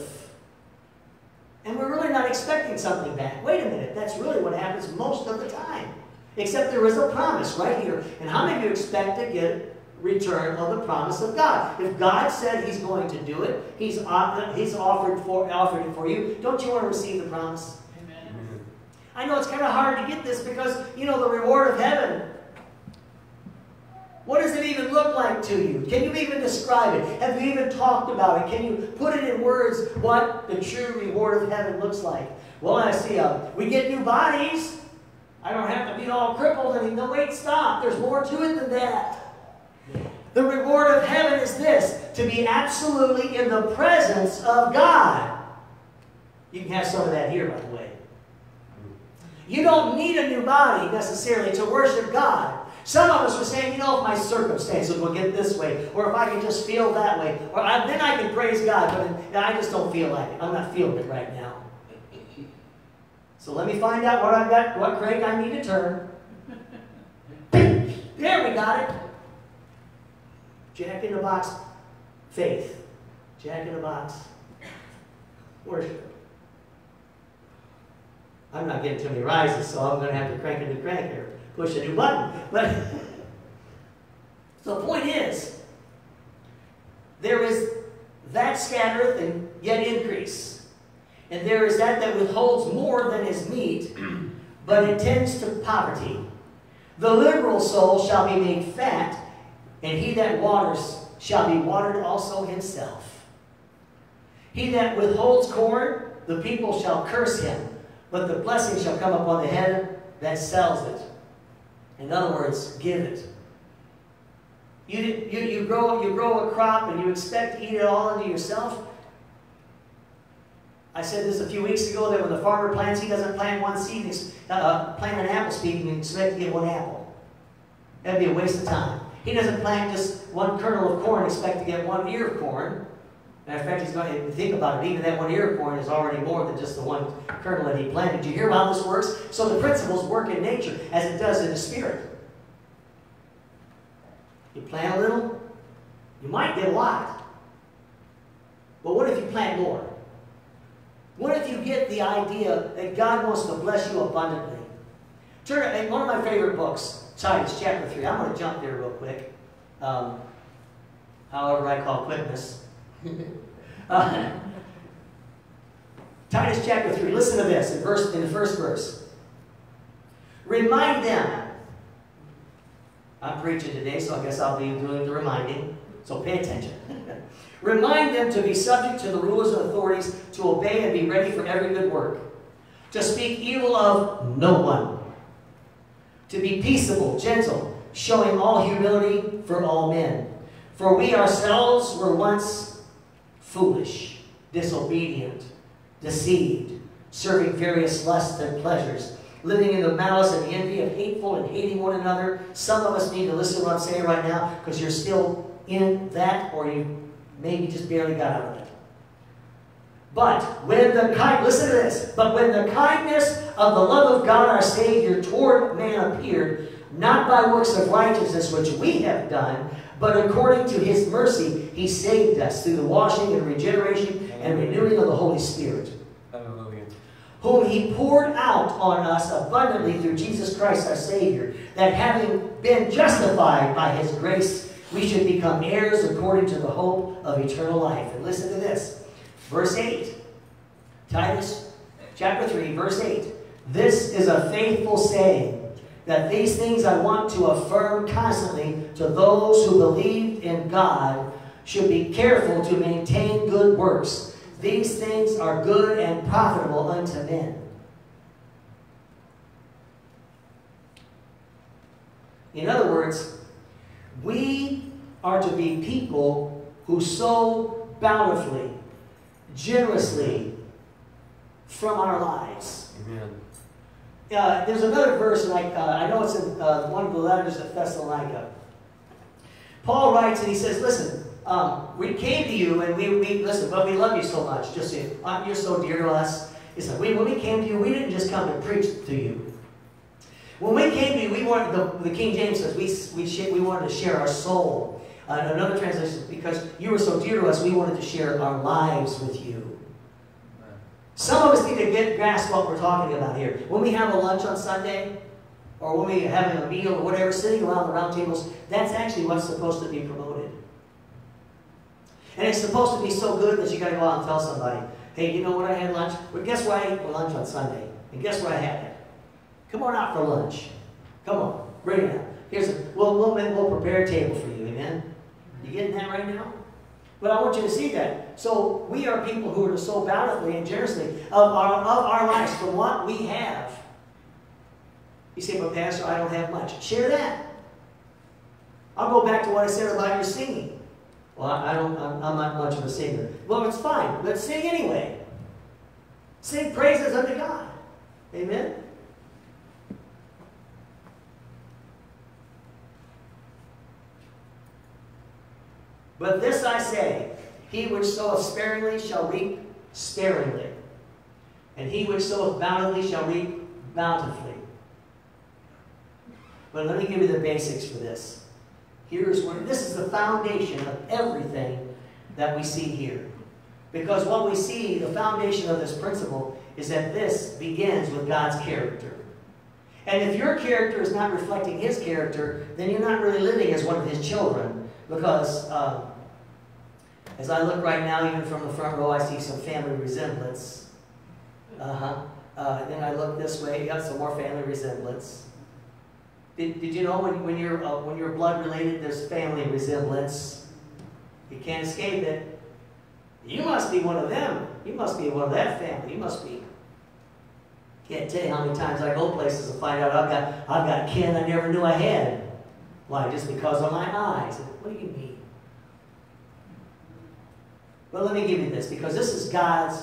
and we're really not expecting something back. Wait a minute, that's really what happens most of the time. Except there is a promise right here. And how many of you expect to get return of the promise of God? If God said He's going to do it, He's, he's offered, for, offered it for you, don't you want to receive the promise? Amen. I know it's kind of hard to get this because, you know, the reward of heaven what does it even look like to you? Can you even describe it? Have you even talked about it? Can you put it in words what the true reward of heaven looks like? Well, I see, uh, we get new bodies. I don't have to be all crippled and no, wait, stop. There's more to it than that. The reward of heaven is this to be absolutely in the presence of God. You can have some of that here, by the way. You don't need a new body necessarily to worship God. Some of us were saying, you know, if my circumstances will get this way, or if I can just feel that way, or I, then I can praise God, but I just don't feel like it. I'm not feeling it right now. So let me find out what I've got, what crank I need to turn. there we got it. Jack in the box, faith. Jack in the box, worship. I'm not getting too many rises, so I'm going to have to crank a new crank here push a new button. But so the point is, there is that scattereth and yet increase. And there is that that withholds more than is meet, but it tends to poverty. The liberal soul shall be made fat, and he that waters shall be watered also himself. He that withholds corn, the people shall curse him, but the blessing shall come upon the head that sells it. In other words, give it. You, you, you, grow, you grow a crop and you expect to eat it all into yourself. I said this a few weeks ago that when the farmer plants, he doesn't plant one seed, uh, plant an apple seed and expect to get one apple. That'd be a waste of time. He doesn't plant just one kernel of corn and expect to get one ear of corn. Matter of fact, he's going to think about it. Even that one ear of corn is already more than just the one kernel that he planted. Do you hear how this works? So the principles work in nature as it does in the spirit. You plant a little, you might get a lot. But what if you plant more? What if you get the idea that God wants to bless you abundantly? Turn one of my favorite books, Titus chapter 3. I'm going to jump there real quick. Um, however I call quickness. uh, Titus chapter 3, listen to this in, verse, in the first verse. Remind them. I'm preaching today, so I guess I'll be doing the reminding. So pay attention. Remind them to be subject to the rulers and authorities, to obey and be ready for every good work, to speak evil of no one, to be peaceable, gentle, showing all humility for all men. For we ourselves were once foolish, disobedient, deceived, serving various lusts and pleasures, living in the malice and envy of hateful and hating one another. Some of us need to listen to what I'm saying right now because you're still in that or you maybe just barely got out of it. But when the kind listen to this, but when the kindness of the love of God our Savior toward man appeared, not by works of righteousness which we have done, but according to his mercy, he saved us through the washing and regeneration and renewing of the Holy Spirit. Hallelujah. Whom he poured out on us abundantly through Jesus Christ our Savior, that having been justified by his grace, we should become heirs according to the hope of eternal life. And listen to this. Verse 8. Titus chapter 3, verse 8. This is a faithful saying that these things I want to affirm constantly to those who believe in God should be careful to maintain good works. These things are good and profitable unto men. In other words, we are to be people who sow bountifully, generously from our lives. Amen. Uh, there's another verse, like uh, I know it's in uh, one of the letters of Thessalonica. Paul writes and he says, Listen, um, we came to you and we, we listen, but we love you so much. Just so you, uh, you're so dear to us. It's like we, when we came to you, we didn't just come and preach to you. When we came to you, we wanted the, the King James says we we, we wanted to share our soul. Uh, another translation, because you were so dear to us, we wanted to share our lives with you. Some of us need to get grasp what we're talking about here. When we have a lunch on Sunday, or when we're having a meal or whatever, sitting around the round tables, that's actually what's supposed to be promoted. And it's supposed to be so good that you got to go out and tell somebody, hey, you know what I had lunch? Well, guess where I ate for lunch on Sunday? And guess what I had? Come on out for lunch. Come on, bring it out. Here's a, we'll, we'll, we'll prepare a table for you, amen? You getting that right now? But I want you to see that. So we are people who are so bountifully and generously of our, of our lives from what we have. You say, but Pastor, I don't have much. Share that. I'll go back to what I said about your singing. Well, I don't, I'm, I'm not much of a singer. Well, it's fine. Let's sing anyway. Sing praises unto God. Amen? But this I say, he which soweth sparingly shall reap sparingly, and he which soweth bountifully shall reap bountifully. But let me give you the basics for this. Here's where this is the foundation of everything that we see here. Because what we see, the foundation of this principle, is that this begins with God's character. And if your character is not reflecting His character, then you're not really living as one of His children. Because uh, as I look right now, even from the front row, I see some family resemblance. Uh-huh. Uh, and then I look this way, got some more family resemblance. Did, did you know when, when, you're, uh, when you're blood related, there's family resemblance? You can't escape it. You must be one of them. You must be one of that family. You must be. Can't tell you how many times I go places and find out I've got, I've got kin I never knew I had. Why? Just because of my eyes. What do you mean? But let me give you this, because this is God's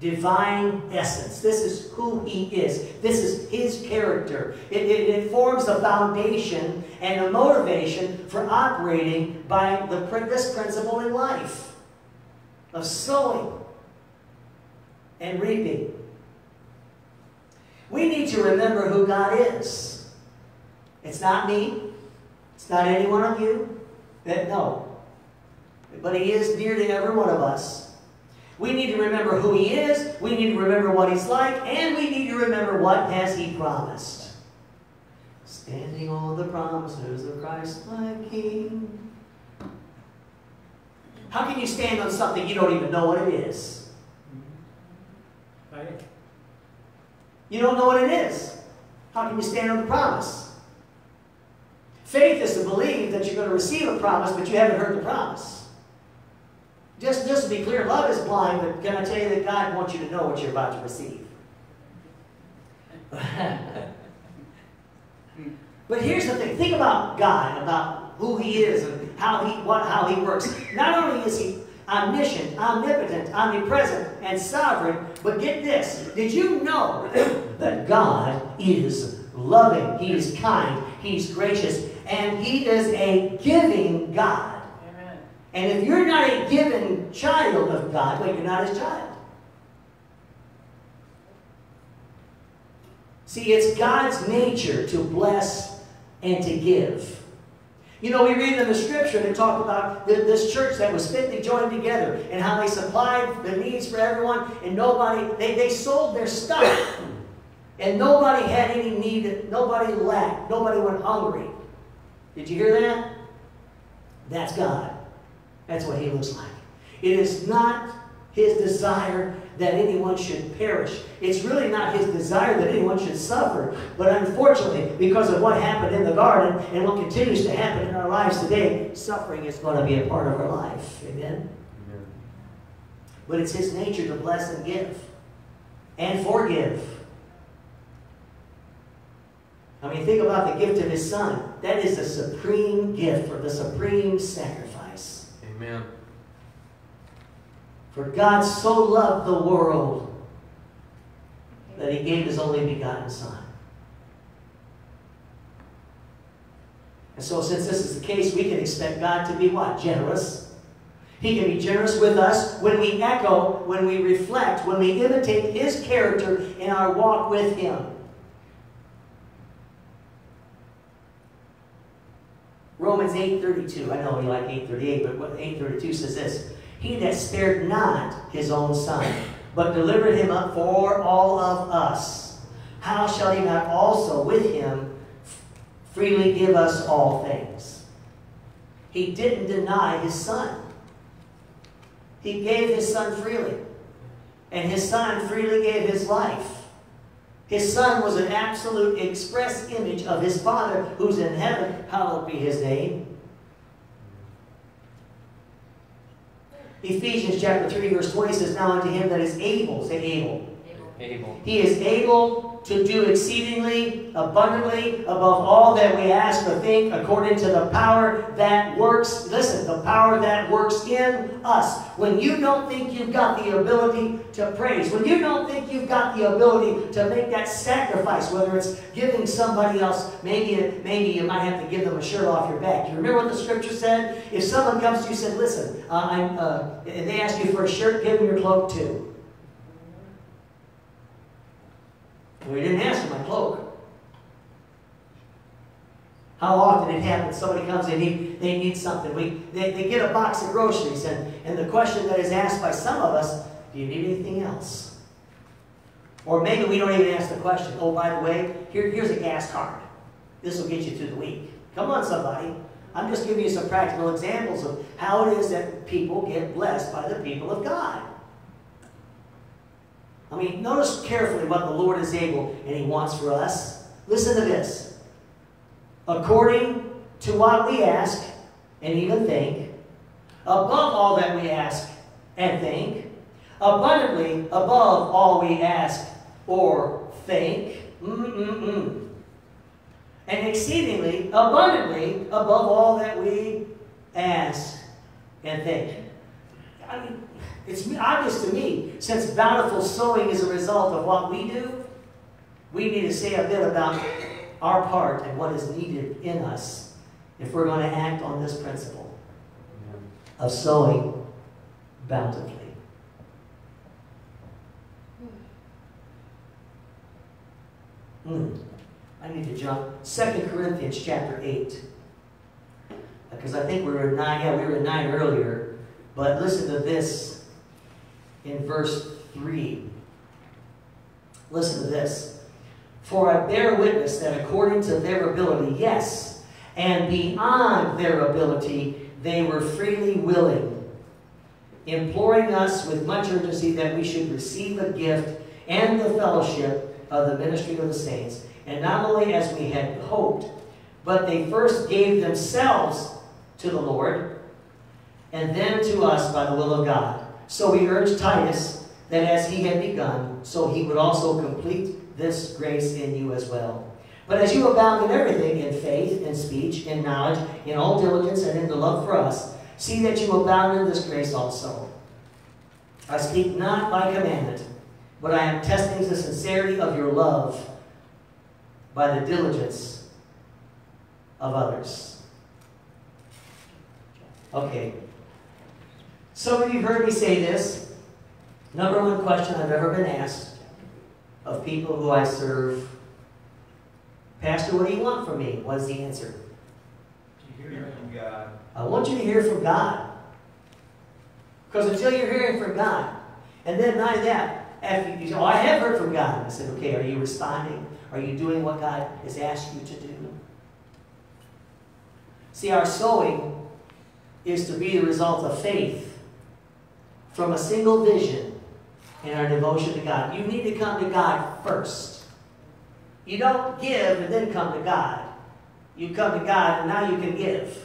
divine essence. This is who He is. This is His character. It, it, it forms the foundation and the motivation for operating by the, this principle in life of sowing and reaping. We need to remember who God is. It's not me. It's not any one of you. That no. But He is dear to every one of us. We need to remember who He is, we need to remember what He's like, and we need to remember what has He promised. Standing on the promises of Christ my King. How can you stand on something you don't even know what it is? Right? You don't know what it is. How can you stand on the promise? Faith is to believe that you're going to receive a promise, but you haven't heard the promise. Just, just to be clear, love is blind, but can I tell you that God wants you to know what you're about to receive? but here's the thing. Think about God, about who He is and how He, what, how He works. Not only is He omniscient, omnipotent, omnipresent, and sovereign, but get this. Did you know that God is loving? He is kind. He's gracious. And He is a giving God. And if you're not a given child of God, well, you're not his child. See, it's God's nature to bless and to give. You know, we read in the scripture, they talk about this church that was fitly joined together and how they supplied the needs for everyone, and nobody, they, they sold their stuff. And nobody had any need, nobody lacked, nobody went hungry. Did you hear that? That's God. That's what he looks like. It is not his desire that anyone should perish. It's really not his desire that anyone should suffer. But unfortunately, because of what happened in the garden and what continues to happen in our lives today, suffering is going to be a part of our life. Amen? Amen. But it's his nature to bless and give and forgive. I mean, think about the gift of his son. That is the supreme gift or the supreme sacrifice. Amen. For God so loved the world that he gave his only begotten Son. And so, since this is the case, we can expect God to be what? Generous He can be generous with us when we echo, when we reflect, when we imitate His character in our walk with Him. Romans 8.32, I know you like 8.38, but what 8.32 says this, He that spared not His own Son, but delivered Him up for all of us, how shall He not also with Him freely give us all things? He didn't deny His Son. He gave his son freely. And his son freely gave his life. His son was an absolute express image of his father who's in heaven. Hallowed be his name. Ephesians chapter 3, verse 20 says, Now unto him that is able, say able. Able. He is able to do exceedingly abundantly above all that we ask or think according to the power that works. Listen, the power that works in us. When you don't think you've got the ability to praise, when you don't think you've got the ability to make that sacrifice, whether it's giving somebody else, maybe, maybe you might have to give them a shirt off your back. You remember what the scripture said? If someone comes to you and said, listen, uh, uh, and they ask you for a shirt, give them your cloak too. Well, he didn't for my cloak. How often it happens, somebody comes in, they, they need something. We, they, they get a box of groceries, and, and the question that is asked by some of us, do you need anything else? Or maybe we don't even ask the question, oh, by the way, here, here's a gas card. This will get you through the week. Come on, somebody. I'm just giving you some practical examples of how it is that people get blessed by the people of God. I mean, notice carefully what the Lord is able and He wants for us. Listen to this. According to what we ask and even think, above all that we ask and think, abundantly above all we ask or think, mm-mm-mm, and exceedingly abundantly above all that we ask and think. I mean, it's obvious to me, since bountiful sowing is a result of what we do, we need to say a bit about our part and what is needed in us if we're going to act on this principle of sowing bountifully. Hmm. I need to jump. Second Corinthians chapter 8. Because I think we were in 9, yeah, we were in 9 earlier. But listen to this in verse 3. Listen to this. For I bear witness that according to their ability, yes, and beyond their ability, they were freely willing, imploring us with much urgency that we should receive a gift and the fellowship of the ministry of the saints. And not only as we had hoped, but they first gave themselves to the Lord, and then to us by the will of God. So we urge Titus that as he had begun, so he would also complete this grace in you as well. But as you abound in everything, in faith, in speech, in knowledge, in all diligence, and in the love for us, see that you abound in this grace also. I speak not by commandment, but I am testing the sincerity of your love by the diligence of others. Okay, some of you heard me say this. Number one question I've ever been asked of people who I serve Pastor, what do you want from me? What is the answer? To hear from God. I want you to hear from God. Because until you're hearing from God, and then not that, after you say, oh, I have heard from God. I said, okay, are you responding? Are you doing what God has asked you to do? See, our sowing is to be the result of faith from a single vision in our devotion to God. You need to come to God first. You don't give and then come to God. You come to God and now you can give.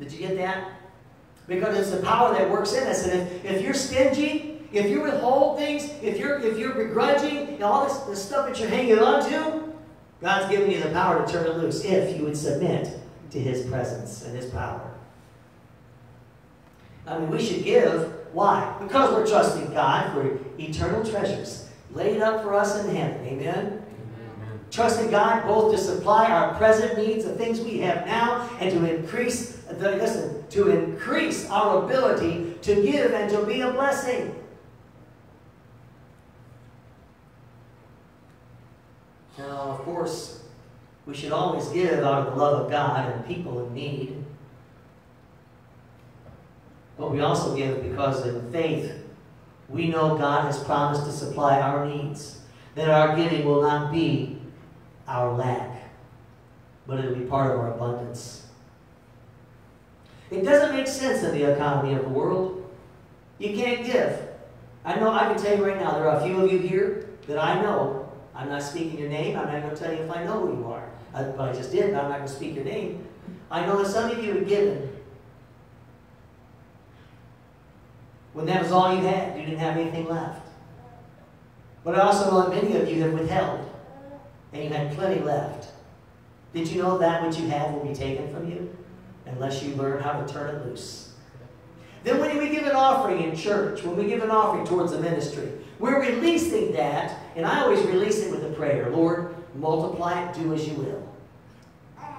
Did you get that? Because it's the power that works in us. And if, if you're stingy, if you withhold things, if you're if you're begrudging, all this, this stuff that you're hanging on to, God's giving you the power to turn it loose if you would submit to His presence and His power. I mean, we should give why? Because we're trusting God for eternal treasures laid up for us in heaven. Amen? Amen? Trusting God both to supply our present needs, the things we have now, and to increase listen, to increase our ability to give and to be a blessing. Now, of course, we should always give out of the love of God and people in need. But we also give because in faith, we know God has promised to supply our needs. That our giving will not be our lack, but it'll be part of our abundance. It doesn't make sense in the economy of the world. You can't give. I know, I can tell you right now, there are a few of you here that I know. I'm not speaking your name. I'm not going to tell you if I know who you are. I, but I just did, but I'm not going to speak your name. I know that some of you have given when that was all you had. You didn't have anything left. But I also know that many of you have withheld, and you had plenty left. Did you know that what you have will be taken from you unless you learn how to turn it loose? Then when we give an offering in church, when we give an offering towards the ministry, we're releasing that, and I always release it with a prayer. Lord, multiply it, do as you will.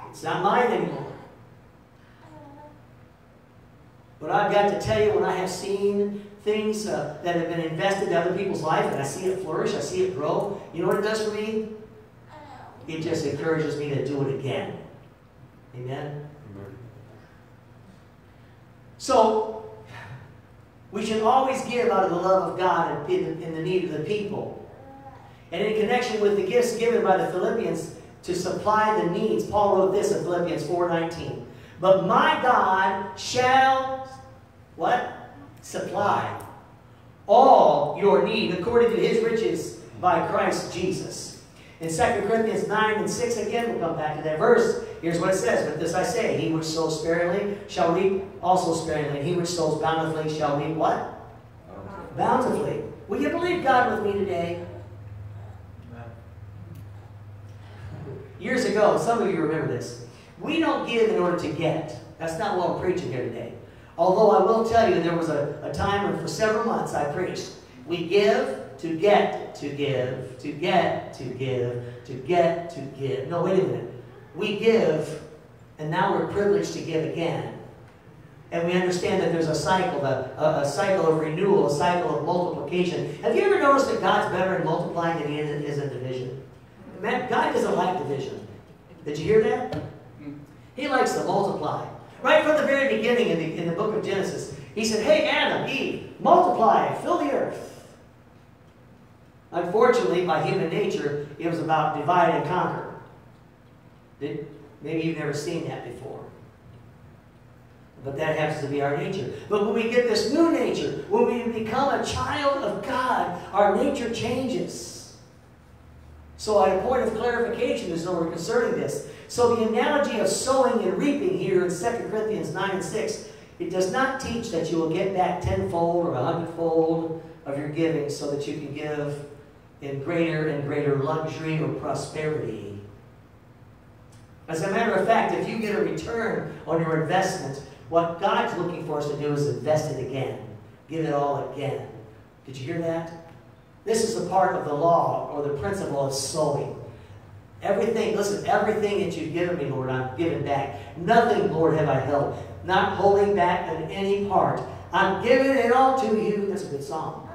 It's not mine anymore. But I've got to tell you, when I have seen things uh, that have been invested in other people's life and I see it flourish, I see it grow, you know what it does for me? It just encourages me to do it again. Amen? So, we should always give out of the love of God and in the need of the people. And in connection with the gifts given by the Philippians to supply the needs, Paul wrote this in Philippians 4.19. But my God shall, what? Supply all your need according to his riches by Christ Jesus. In 2 Corinthians 9 and 6, again, we'll come back to that verse. Here's what it says. But this I say, he which sows sparingly shall reap also sparingly, and he which sows bountifully shall reap what? Bountifully. Will you believe God with me today? Years ago, some of you remember this. We don't give in order to get. That's not what I'm preaching here today. Although I will tell you, there was a, a time when for several months I preached. We give to get to give, to get to give, to get to give. No, wait a minute. We give, and now we're privileged to give again. And we understand that there's a cycle, a, a, a cycle of renewal, a cycle of multiplication. Have you ever noticed that God's better in multiplying than he is in division? God doesn't like division. Did you hear that? He likes to multiply. Right from the very beginning in the, in the book of Genesis, he said, Hey, Adam, Eve, multiply, fill the earth. Unfortunately, by human nature, it was about divide and conquer. Did, maybe you've never seen that before. But that happens to be our nature. But when we get this new nature, when we become a child of God, our nature changes. So a point of clarification is over concerning this. So the analogy of sowing and reaping here in 2 Corinthians 9 and 6, it does not teach that you will get back tenfold or a hundredfold of your giving so that you can give in greater and greater luxury or prosperity. As a matter of fact, if you get a return on your investment, what God's looking for us to do is invest it again. Give it all again. Did you hear that? This is the part of the law or the principle of sowing. Everything, listen, everything that you've given me, Lord, I'm giving back. Nothing, Lord, have I held. Not holding back in any part. I'm giving it all to you. That's a good song.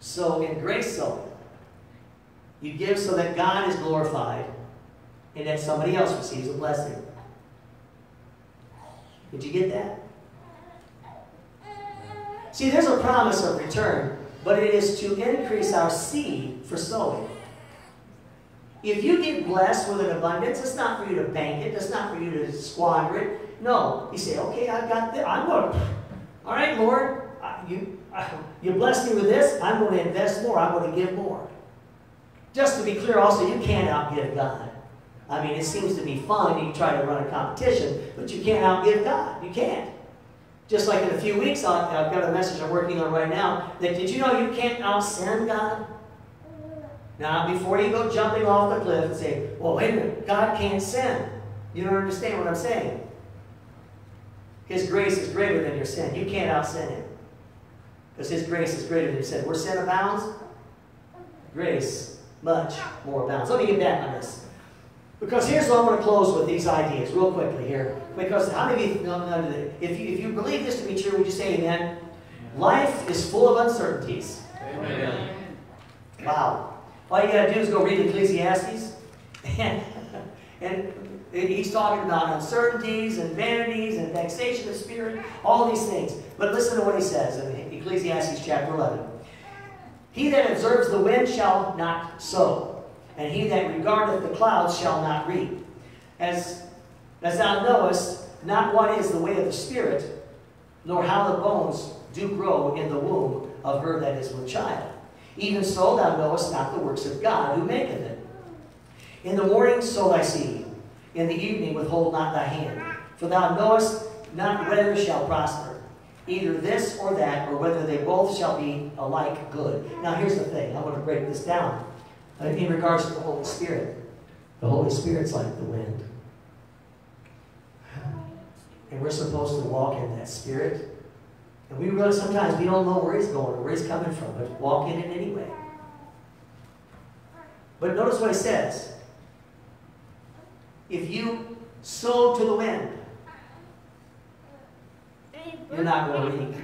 So in grace sowing, you give so that God is glorified and that somebody else receives a blessing. Did you get that? See, there's a promise of return but it is to increase our seed for sowing. If you get blessed with an abundance, it's not for you to bank it. It's not for you to squander it. No. You say, okay, I've got this. I'm going to, all right, Lord, you, you bless me with this. I'm going to invest more. I'm going to give more. Just to be clear also, you can't outgive God. I mean, it seems to be fun. You try to run a competition, but you can't outgive God. You can't. Just like in a few weeks, I've got a message I'm working on right now that did you know you can't out-sin God? Now, before you go jumping off the cliff and say, well, wait a minute, God can't sin. You don't understand what I'm saying. His grace is greater than your sin. You can't out-sin Him. Because His grace is greater than your sin. Where sin abounds, grace much more abounds. Let me get back on this. Because here's what I'm going to close with these ideas real quickly here. Because how many of you that if you, if you believe this to be true, would you say amen? Life is full of uncertainties. Amen. Wow. All you got to do is go read Ecclesiastes. And, and he's talking about uncertainties and vanities and vexation of spirit, all these things. But listen to what he says in Ecclesiastes chapter 11. He that observes the wind shall not sow, and he that regardeth the clouds shall not reap. As, as thou knowest, not what is the way of the Spirit, nor how the bones do grow in the womb of her that is with child. Even so thou knowest not the works of God who maketh it. In the morning sow thy seed, in the evening withhold not thy hand. For thou knowest not whether shall prosper, either this or that, or whether they both shall be alike good. Now here's the thing, I want to break this down. Uh, in regards to the Holy Spirit, the Holy Spirit's like the wind. And we're supposed to walk in that Spirit. And we really, sometimes we don't know where He's going or where He's coming from, but walk in it anyway. But notice what He says. If you sow to the wind, you're not going to reap.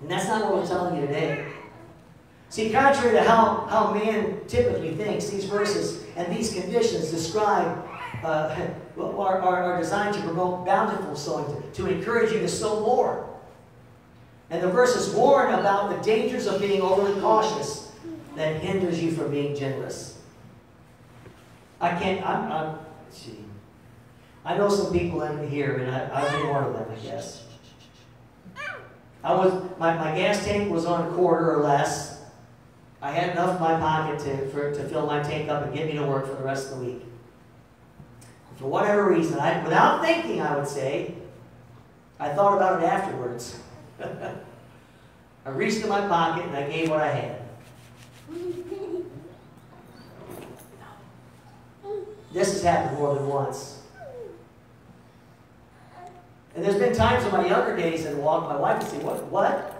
And that's not what we're telling you today. See, contrary to how, how man typically thinks, these verses and these conditions describe uh, are, are, are, designed to promote bountiful sowing, to, to encourage you to sow more. And the verses warn about the dangers of being overly cautious that hinders you from being generous. I can't, I'm, I'm see. I know some people in here, and I, I've been one of them, I guess. I was, my, my gas tank was on a quarter or less. I had enough in my pocket to, for, to fill my tank up and get me to work for the rest of the week. For whatever reason, I, without thinking, I would say, I thought about it afterwards. I reached in my pocket and I gave what I had. This has happened more than once. And there's been times in my younger days I walk my wife and say, what, what?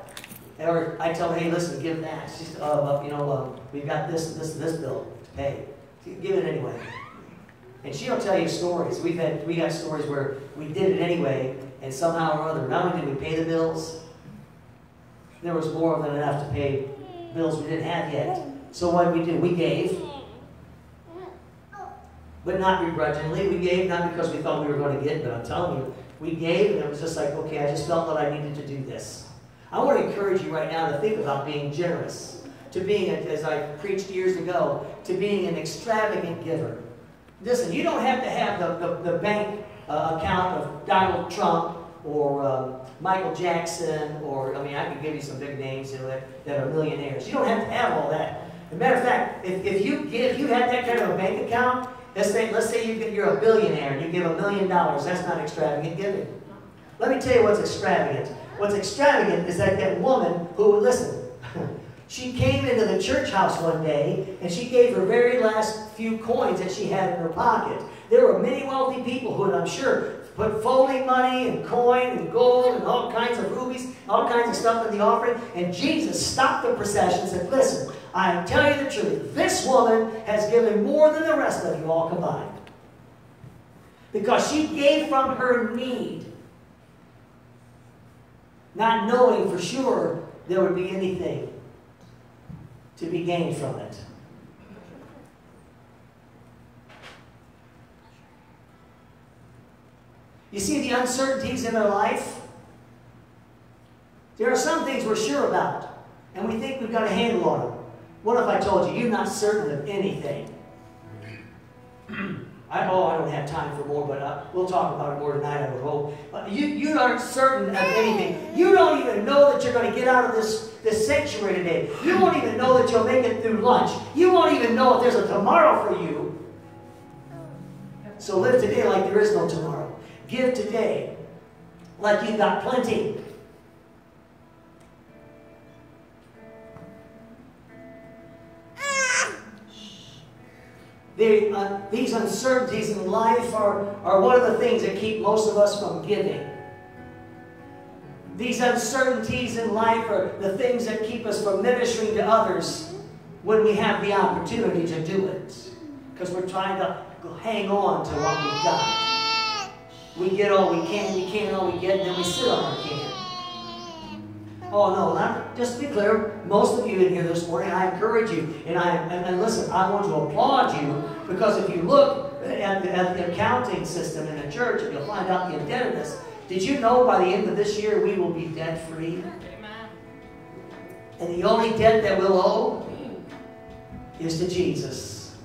Or I tell her, hey, listen, give that. She's, uh, you know, uh, we've got this, this, this bill to pay. Give it anyway. And she'll tell you stories. We've had, we got stories where we did it anyway, and somehow or other, not only did we pay the bills, there was more than enough to pay bills we didn't have yet. So what did we do? We gave but not begrudgingly. We gave not because we thought we were going to get, but I'm telling you, we gave, and it was just like, okay, I just felt that I needed to do this. I want to encourage you right now to think about being generous, to being, as I preached years ago, to being an extravagant giver. Listen, you don't have to have the, the, the bank uh, account of Donald Trump or uh, Michael Jackson, or, I mean, I could give you some big names you know, that, that are millionaires. You don't have to have all that. As a matter of fact, if, if you give, if you had that kind of a bank account, Let's say, let's say you, you're a billionaire and you give a million dollars. That's not extravagant giving. Let me tell you what's extravagant. What's extravagant is that that woman who, would listen, she came into the church house one day and she gave her very last few coins that she had in her pocket. There were many wealthy people who, I'm sure, put folding money and coin and gold and all kinds of rubies, all kinds of stuff in the offering. And Jesus stopped the procession and said, Listen, I tell you the truth. This woman has given more than the rest of you all combined. Because she gave from her need, not knowing for sure there would be anything to be gained from it. You see the uncertainties in our life? There are some things we're sure about, and we think we've got a handle on them. What if I told you you're not certain of anything? I, oh, I don't have time for more, but uh, we'll talk about it more tonight, I would hope. Uh, you, you aren't certain of anything. You don't even know that you're going to get out of this, this sanctuary today. You won't even know that you'll make it through lunch. You won't even know if there's a tomorrow for you. So live today like there is no tomorrow. Give today like you've got plenty. The, uh, these uncertainties in life are, are one of the things that keep most of us from giving. These uncertainties in life are the things that keep us from ministering to others when we have the opportunity to do it. Because we're trying to hang on to what we've got. We get all we can, we can't all we get, and then we sit on our can. Oh no, not, just to be clear, most of you in here this morning, I encourage you, and I and, and listen, I want to applaud you because if you look at the, at the accounting system in a church, and you'll find out the indebtedness. Did you know by the end of this year we will be debt free? And the only debt that we'll owe is to Jesus.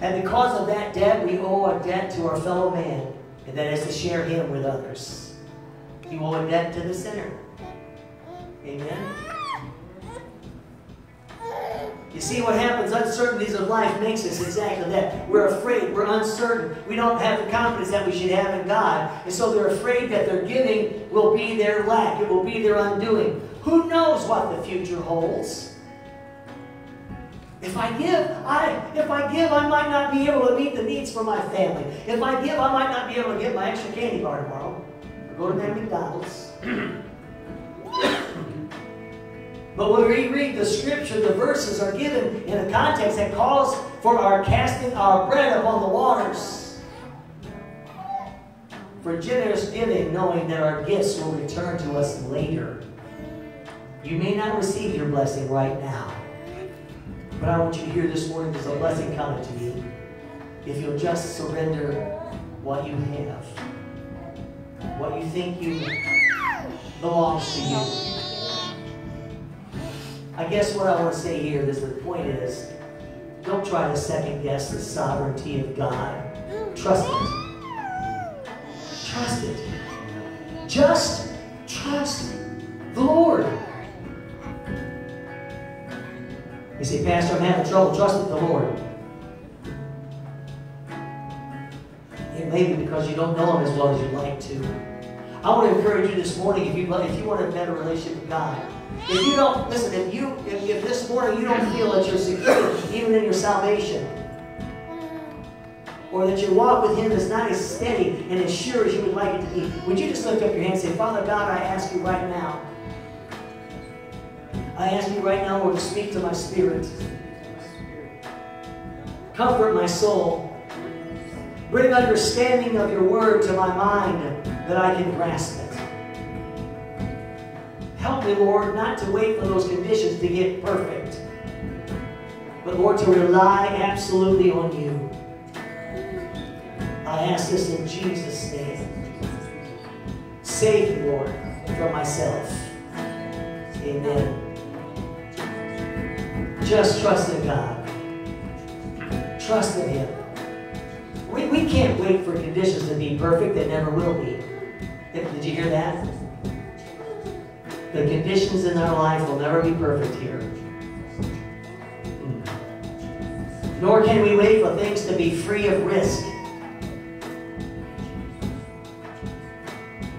And because of that debt, we owe a debt to our fellow man, and that is to share him with others. Owe a debt to the sinner. Amen. You see what happens? Uncertainties of life makes us exactly that. We're afraid. We're uncertain. We don't have the confidence that we should have in God. And so they're afraid that their giving will be their lack. It will be their undoing. Who knows what the future holds? If I give, I if I give, I might not be able to meet the needs for my family. If I give, I might not be able to get my extra candy bar tomorrow. Go to that McDonald's. But when we read the scripture, the verses are given in a context that calls for our casting our bread upon the waters. For generous giving, knowing that our gifts will return to us later. You may not receive your blessing right now. But I want you to hear this morning there's a blessing coming to you. If you'll just surrender what you have, what you think you belongs to you. I guess what I want to say here is the point is don't try to second guess the sovereignty of God. Trust it. Trust it. Just trust the Lord. You say, Pastor, I'm having trouble trusting the Lord. It may be because you don't know Him as well as you'd like to. I want to encourage you this morning, if you, if you want a better relationship with God, if you don't, listen, if you if, if this morning you don't feel that you're secure, even in your salvation, or that your walk with Him is not as steady and as sure as you would like it to be, would you just lift up your hand and say, Father God, I ask you right now. I ask you right now, Lord, to speak to my spirit. Comfort my soul. Bring understanding of your word to my mind that I can grasp it. Help me, Lord, not to wait for those conditions to get perfect, but, Lord, to rely absolutely on you. I ask this in Jesus' name. Save me, Lord, from myself. Amen. Just trust in God. Trust in Him. We, we can't wait for conditions to be perfect that never will be. Did you hear that? The conditions in our life will never be perfect here. Nor can we wait for things to be free of risk.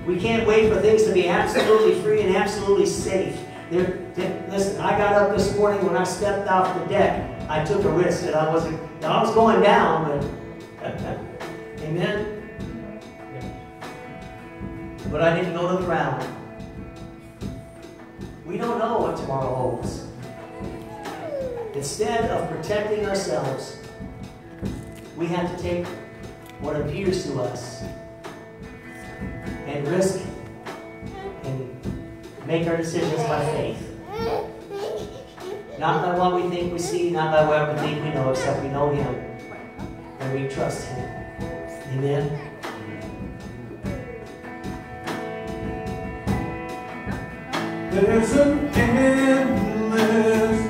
We can't wait for things to be absolutely free and absolutely safe. Listen, I got up this morning when I stepped off the deck. I took a risk that I wasn't. I was going down, but amen. But I didn't go to the ground. We don't know what tomorrow holds. Instead of protecting ourselves, we have to take what appears to us and risk and make our decisions by faith. Not by what we think we see, not by what we think we know, except we know Him and we trust Him. Amen. There's an endless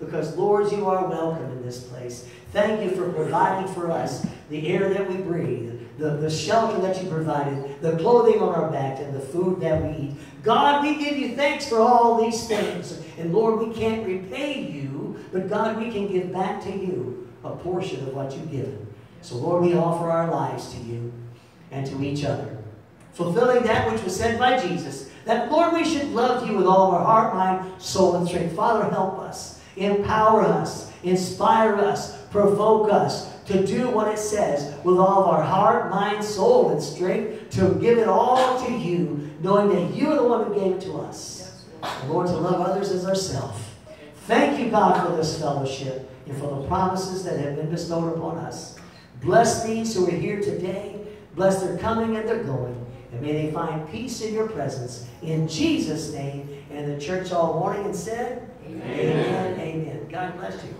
Because, Lord, you are welcome in this place. Thank you for providing for us the air that we breathe, the, the shelter that you provided, the clothing on our back, and the food that we eat. God, we give you thanks for all these things. And Lord, we can't repay you, but God, we can give back to you a portion of what you've given. So, Lord, we offer our lives to you and to each other, fulfilling that which was said by Jesus, that, Lord, we should love you with all our heart, mind, soul, and strength. Father, help us, empower us, inspire us, provoke us to do what it says with all of our heart, mind, soul, and strength, to give it all to you, knowing that you are the one who gave it to us. And Lord, to love others as ourselves. Thank you, God, for this fellowship and for the promises that have been bestowed upon us. Bless these who are here today. Bless their coming and their going. And may they find peace in your presence. In Jesus' name. And the church all morning and said, Amen. Amen. God bless you.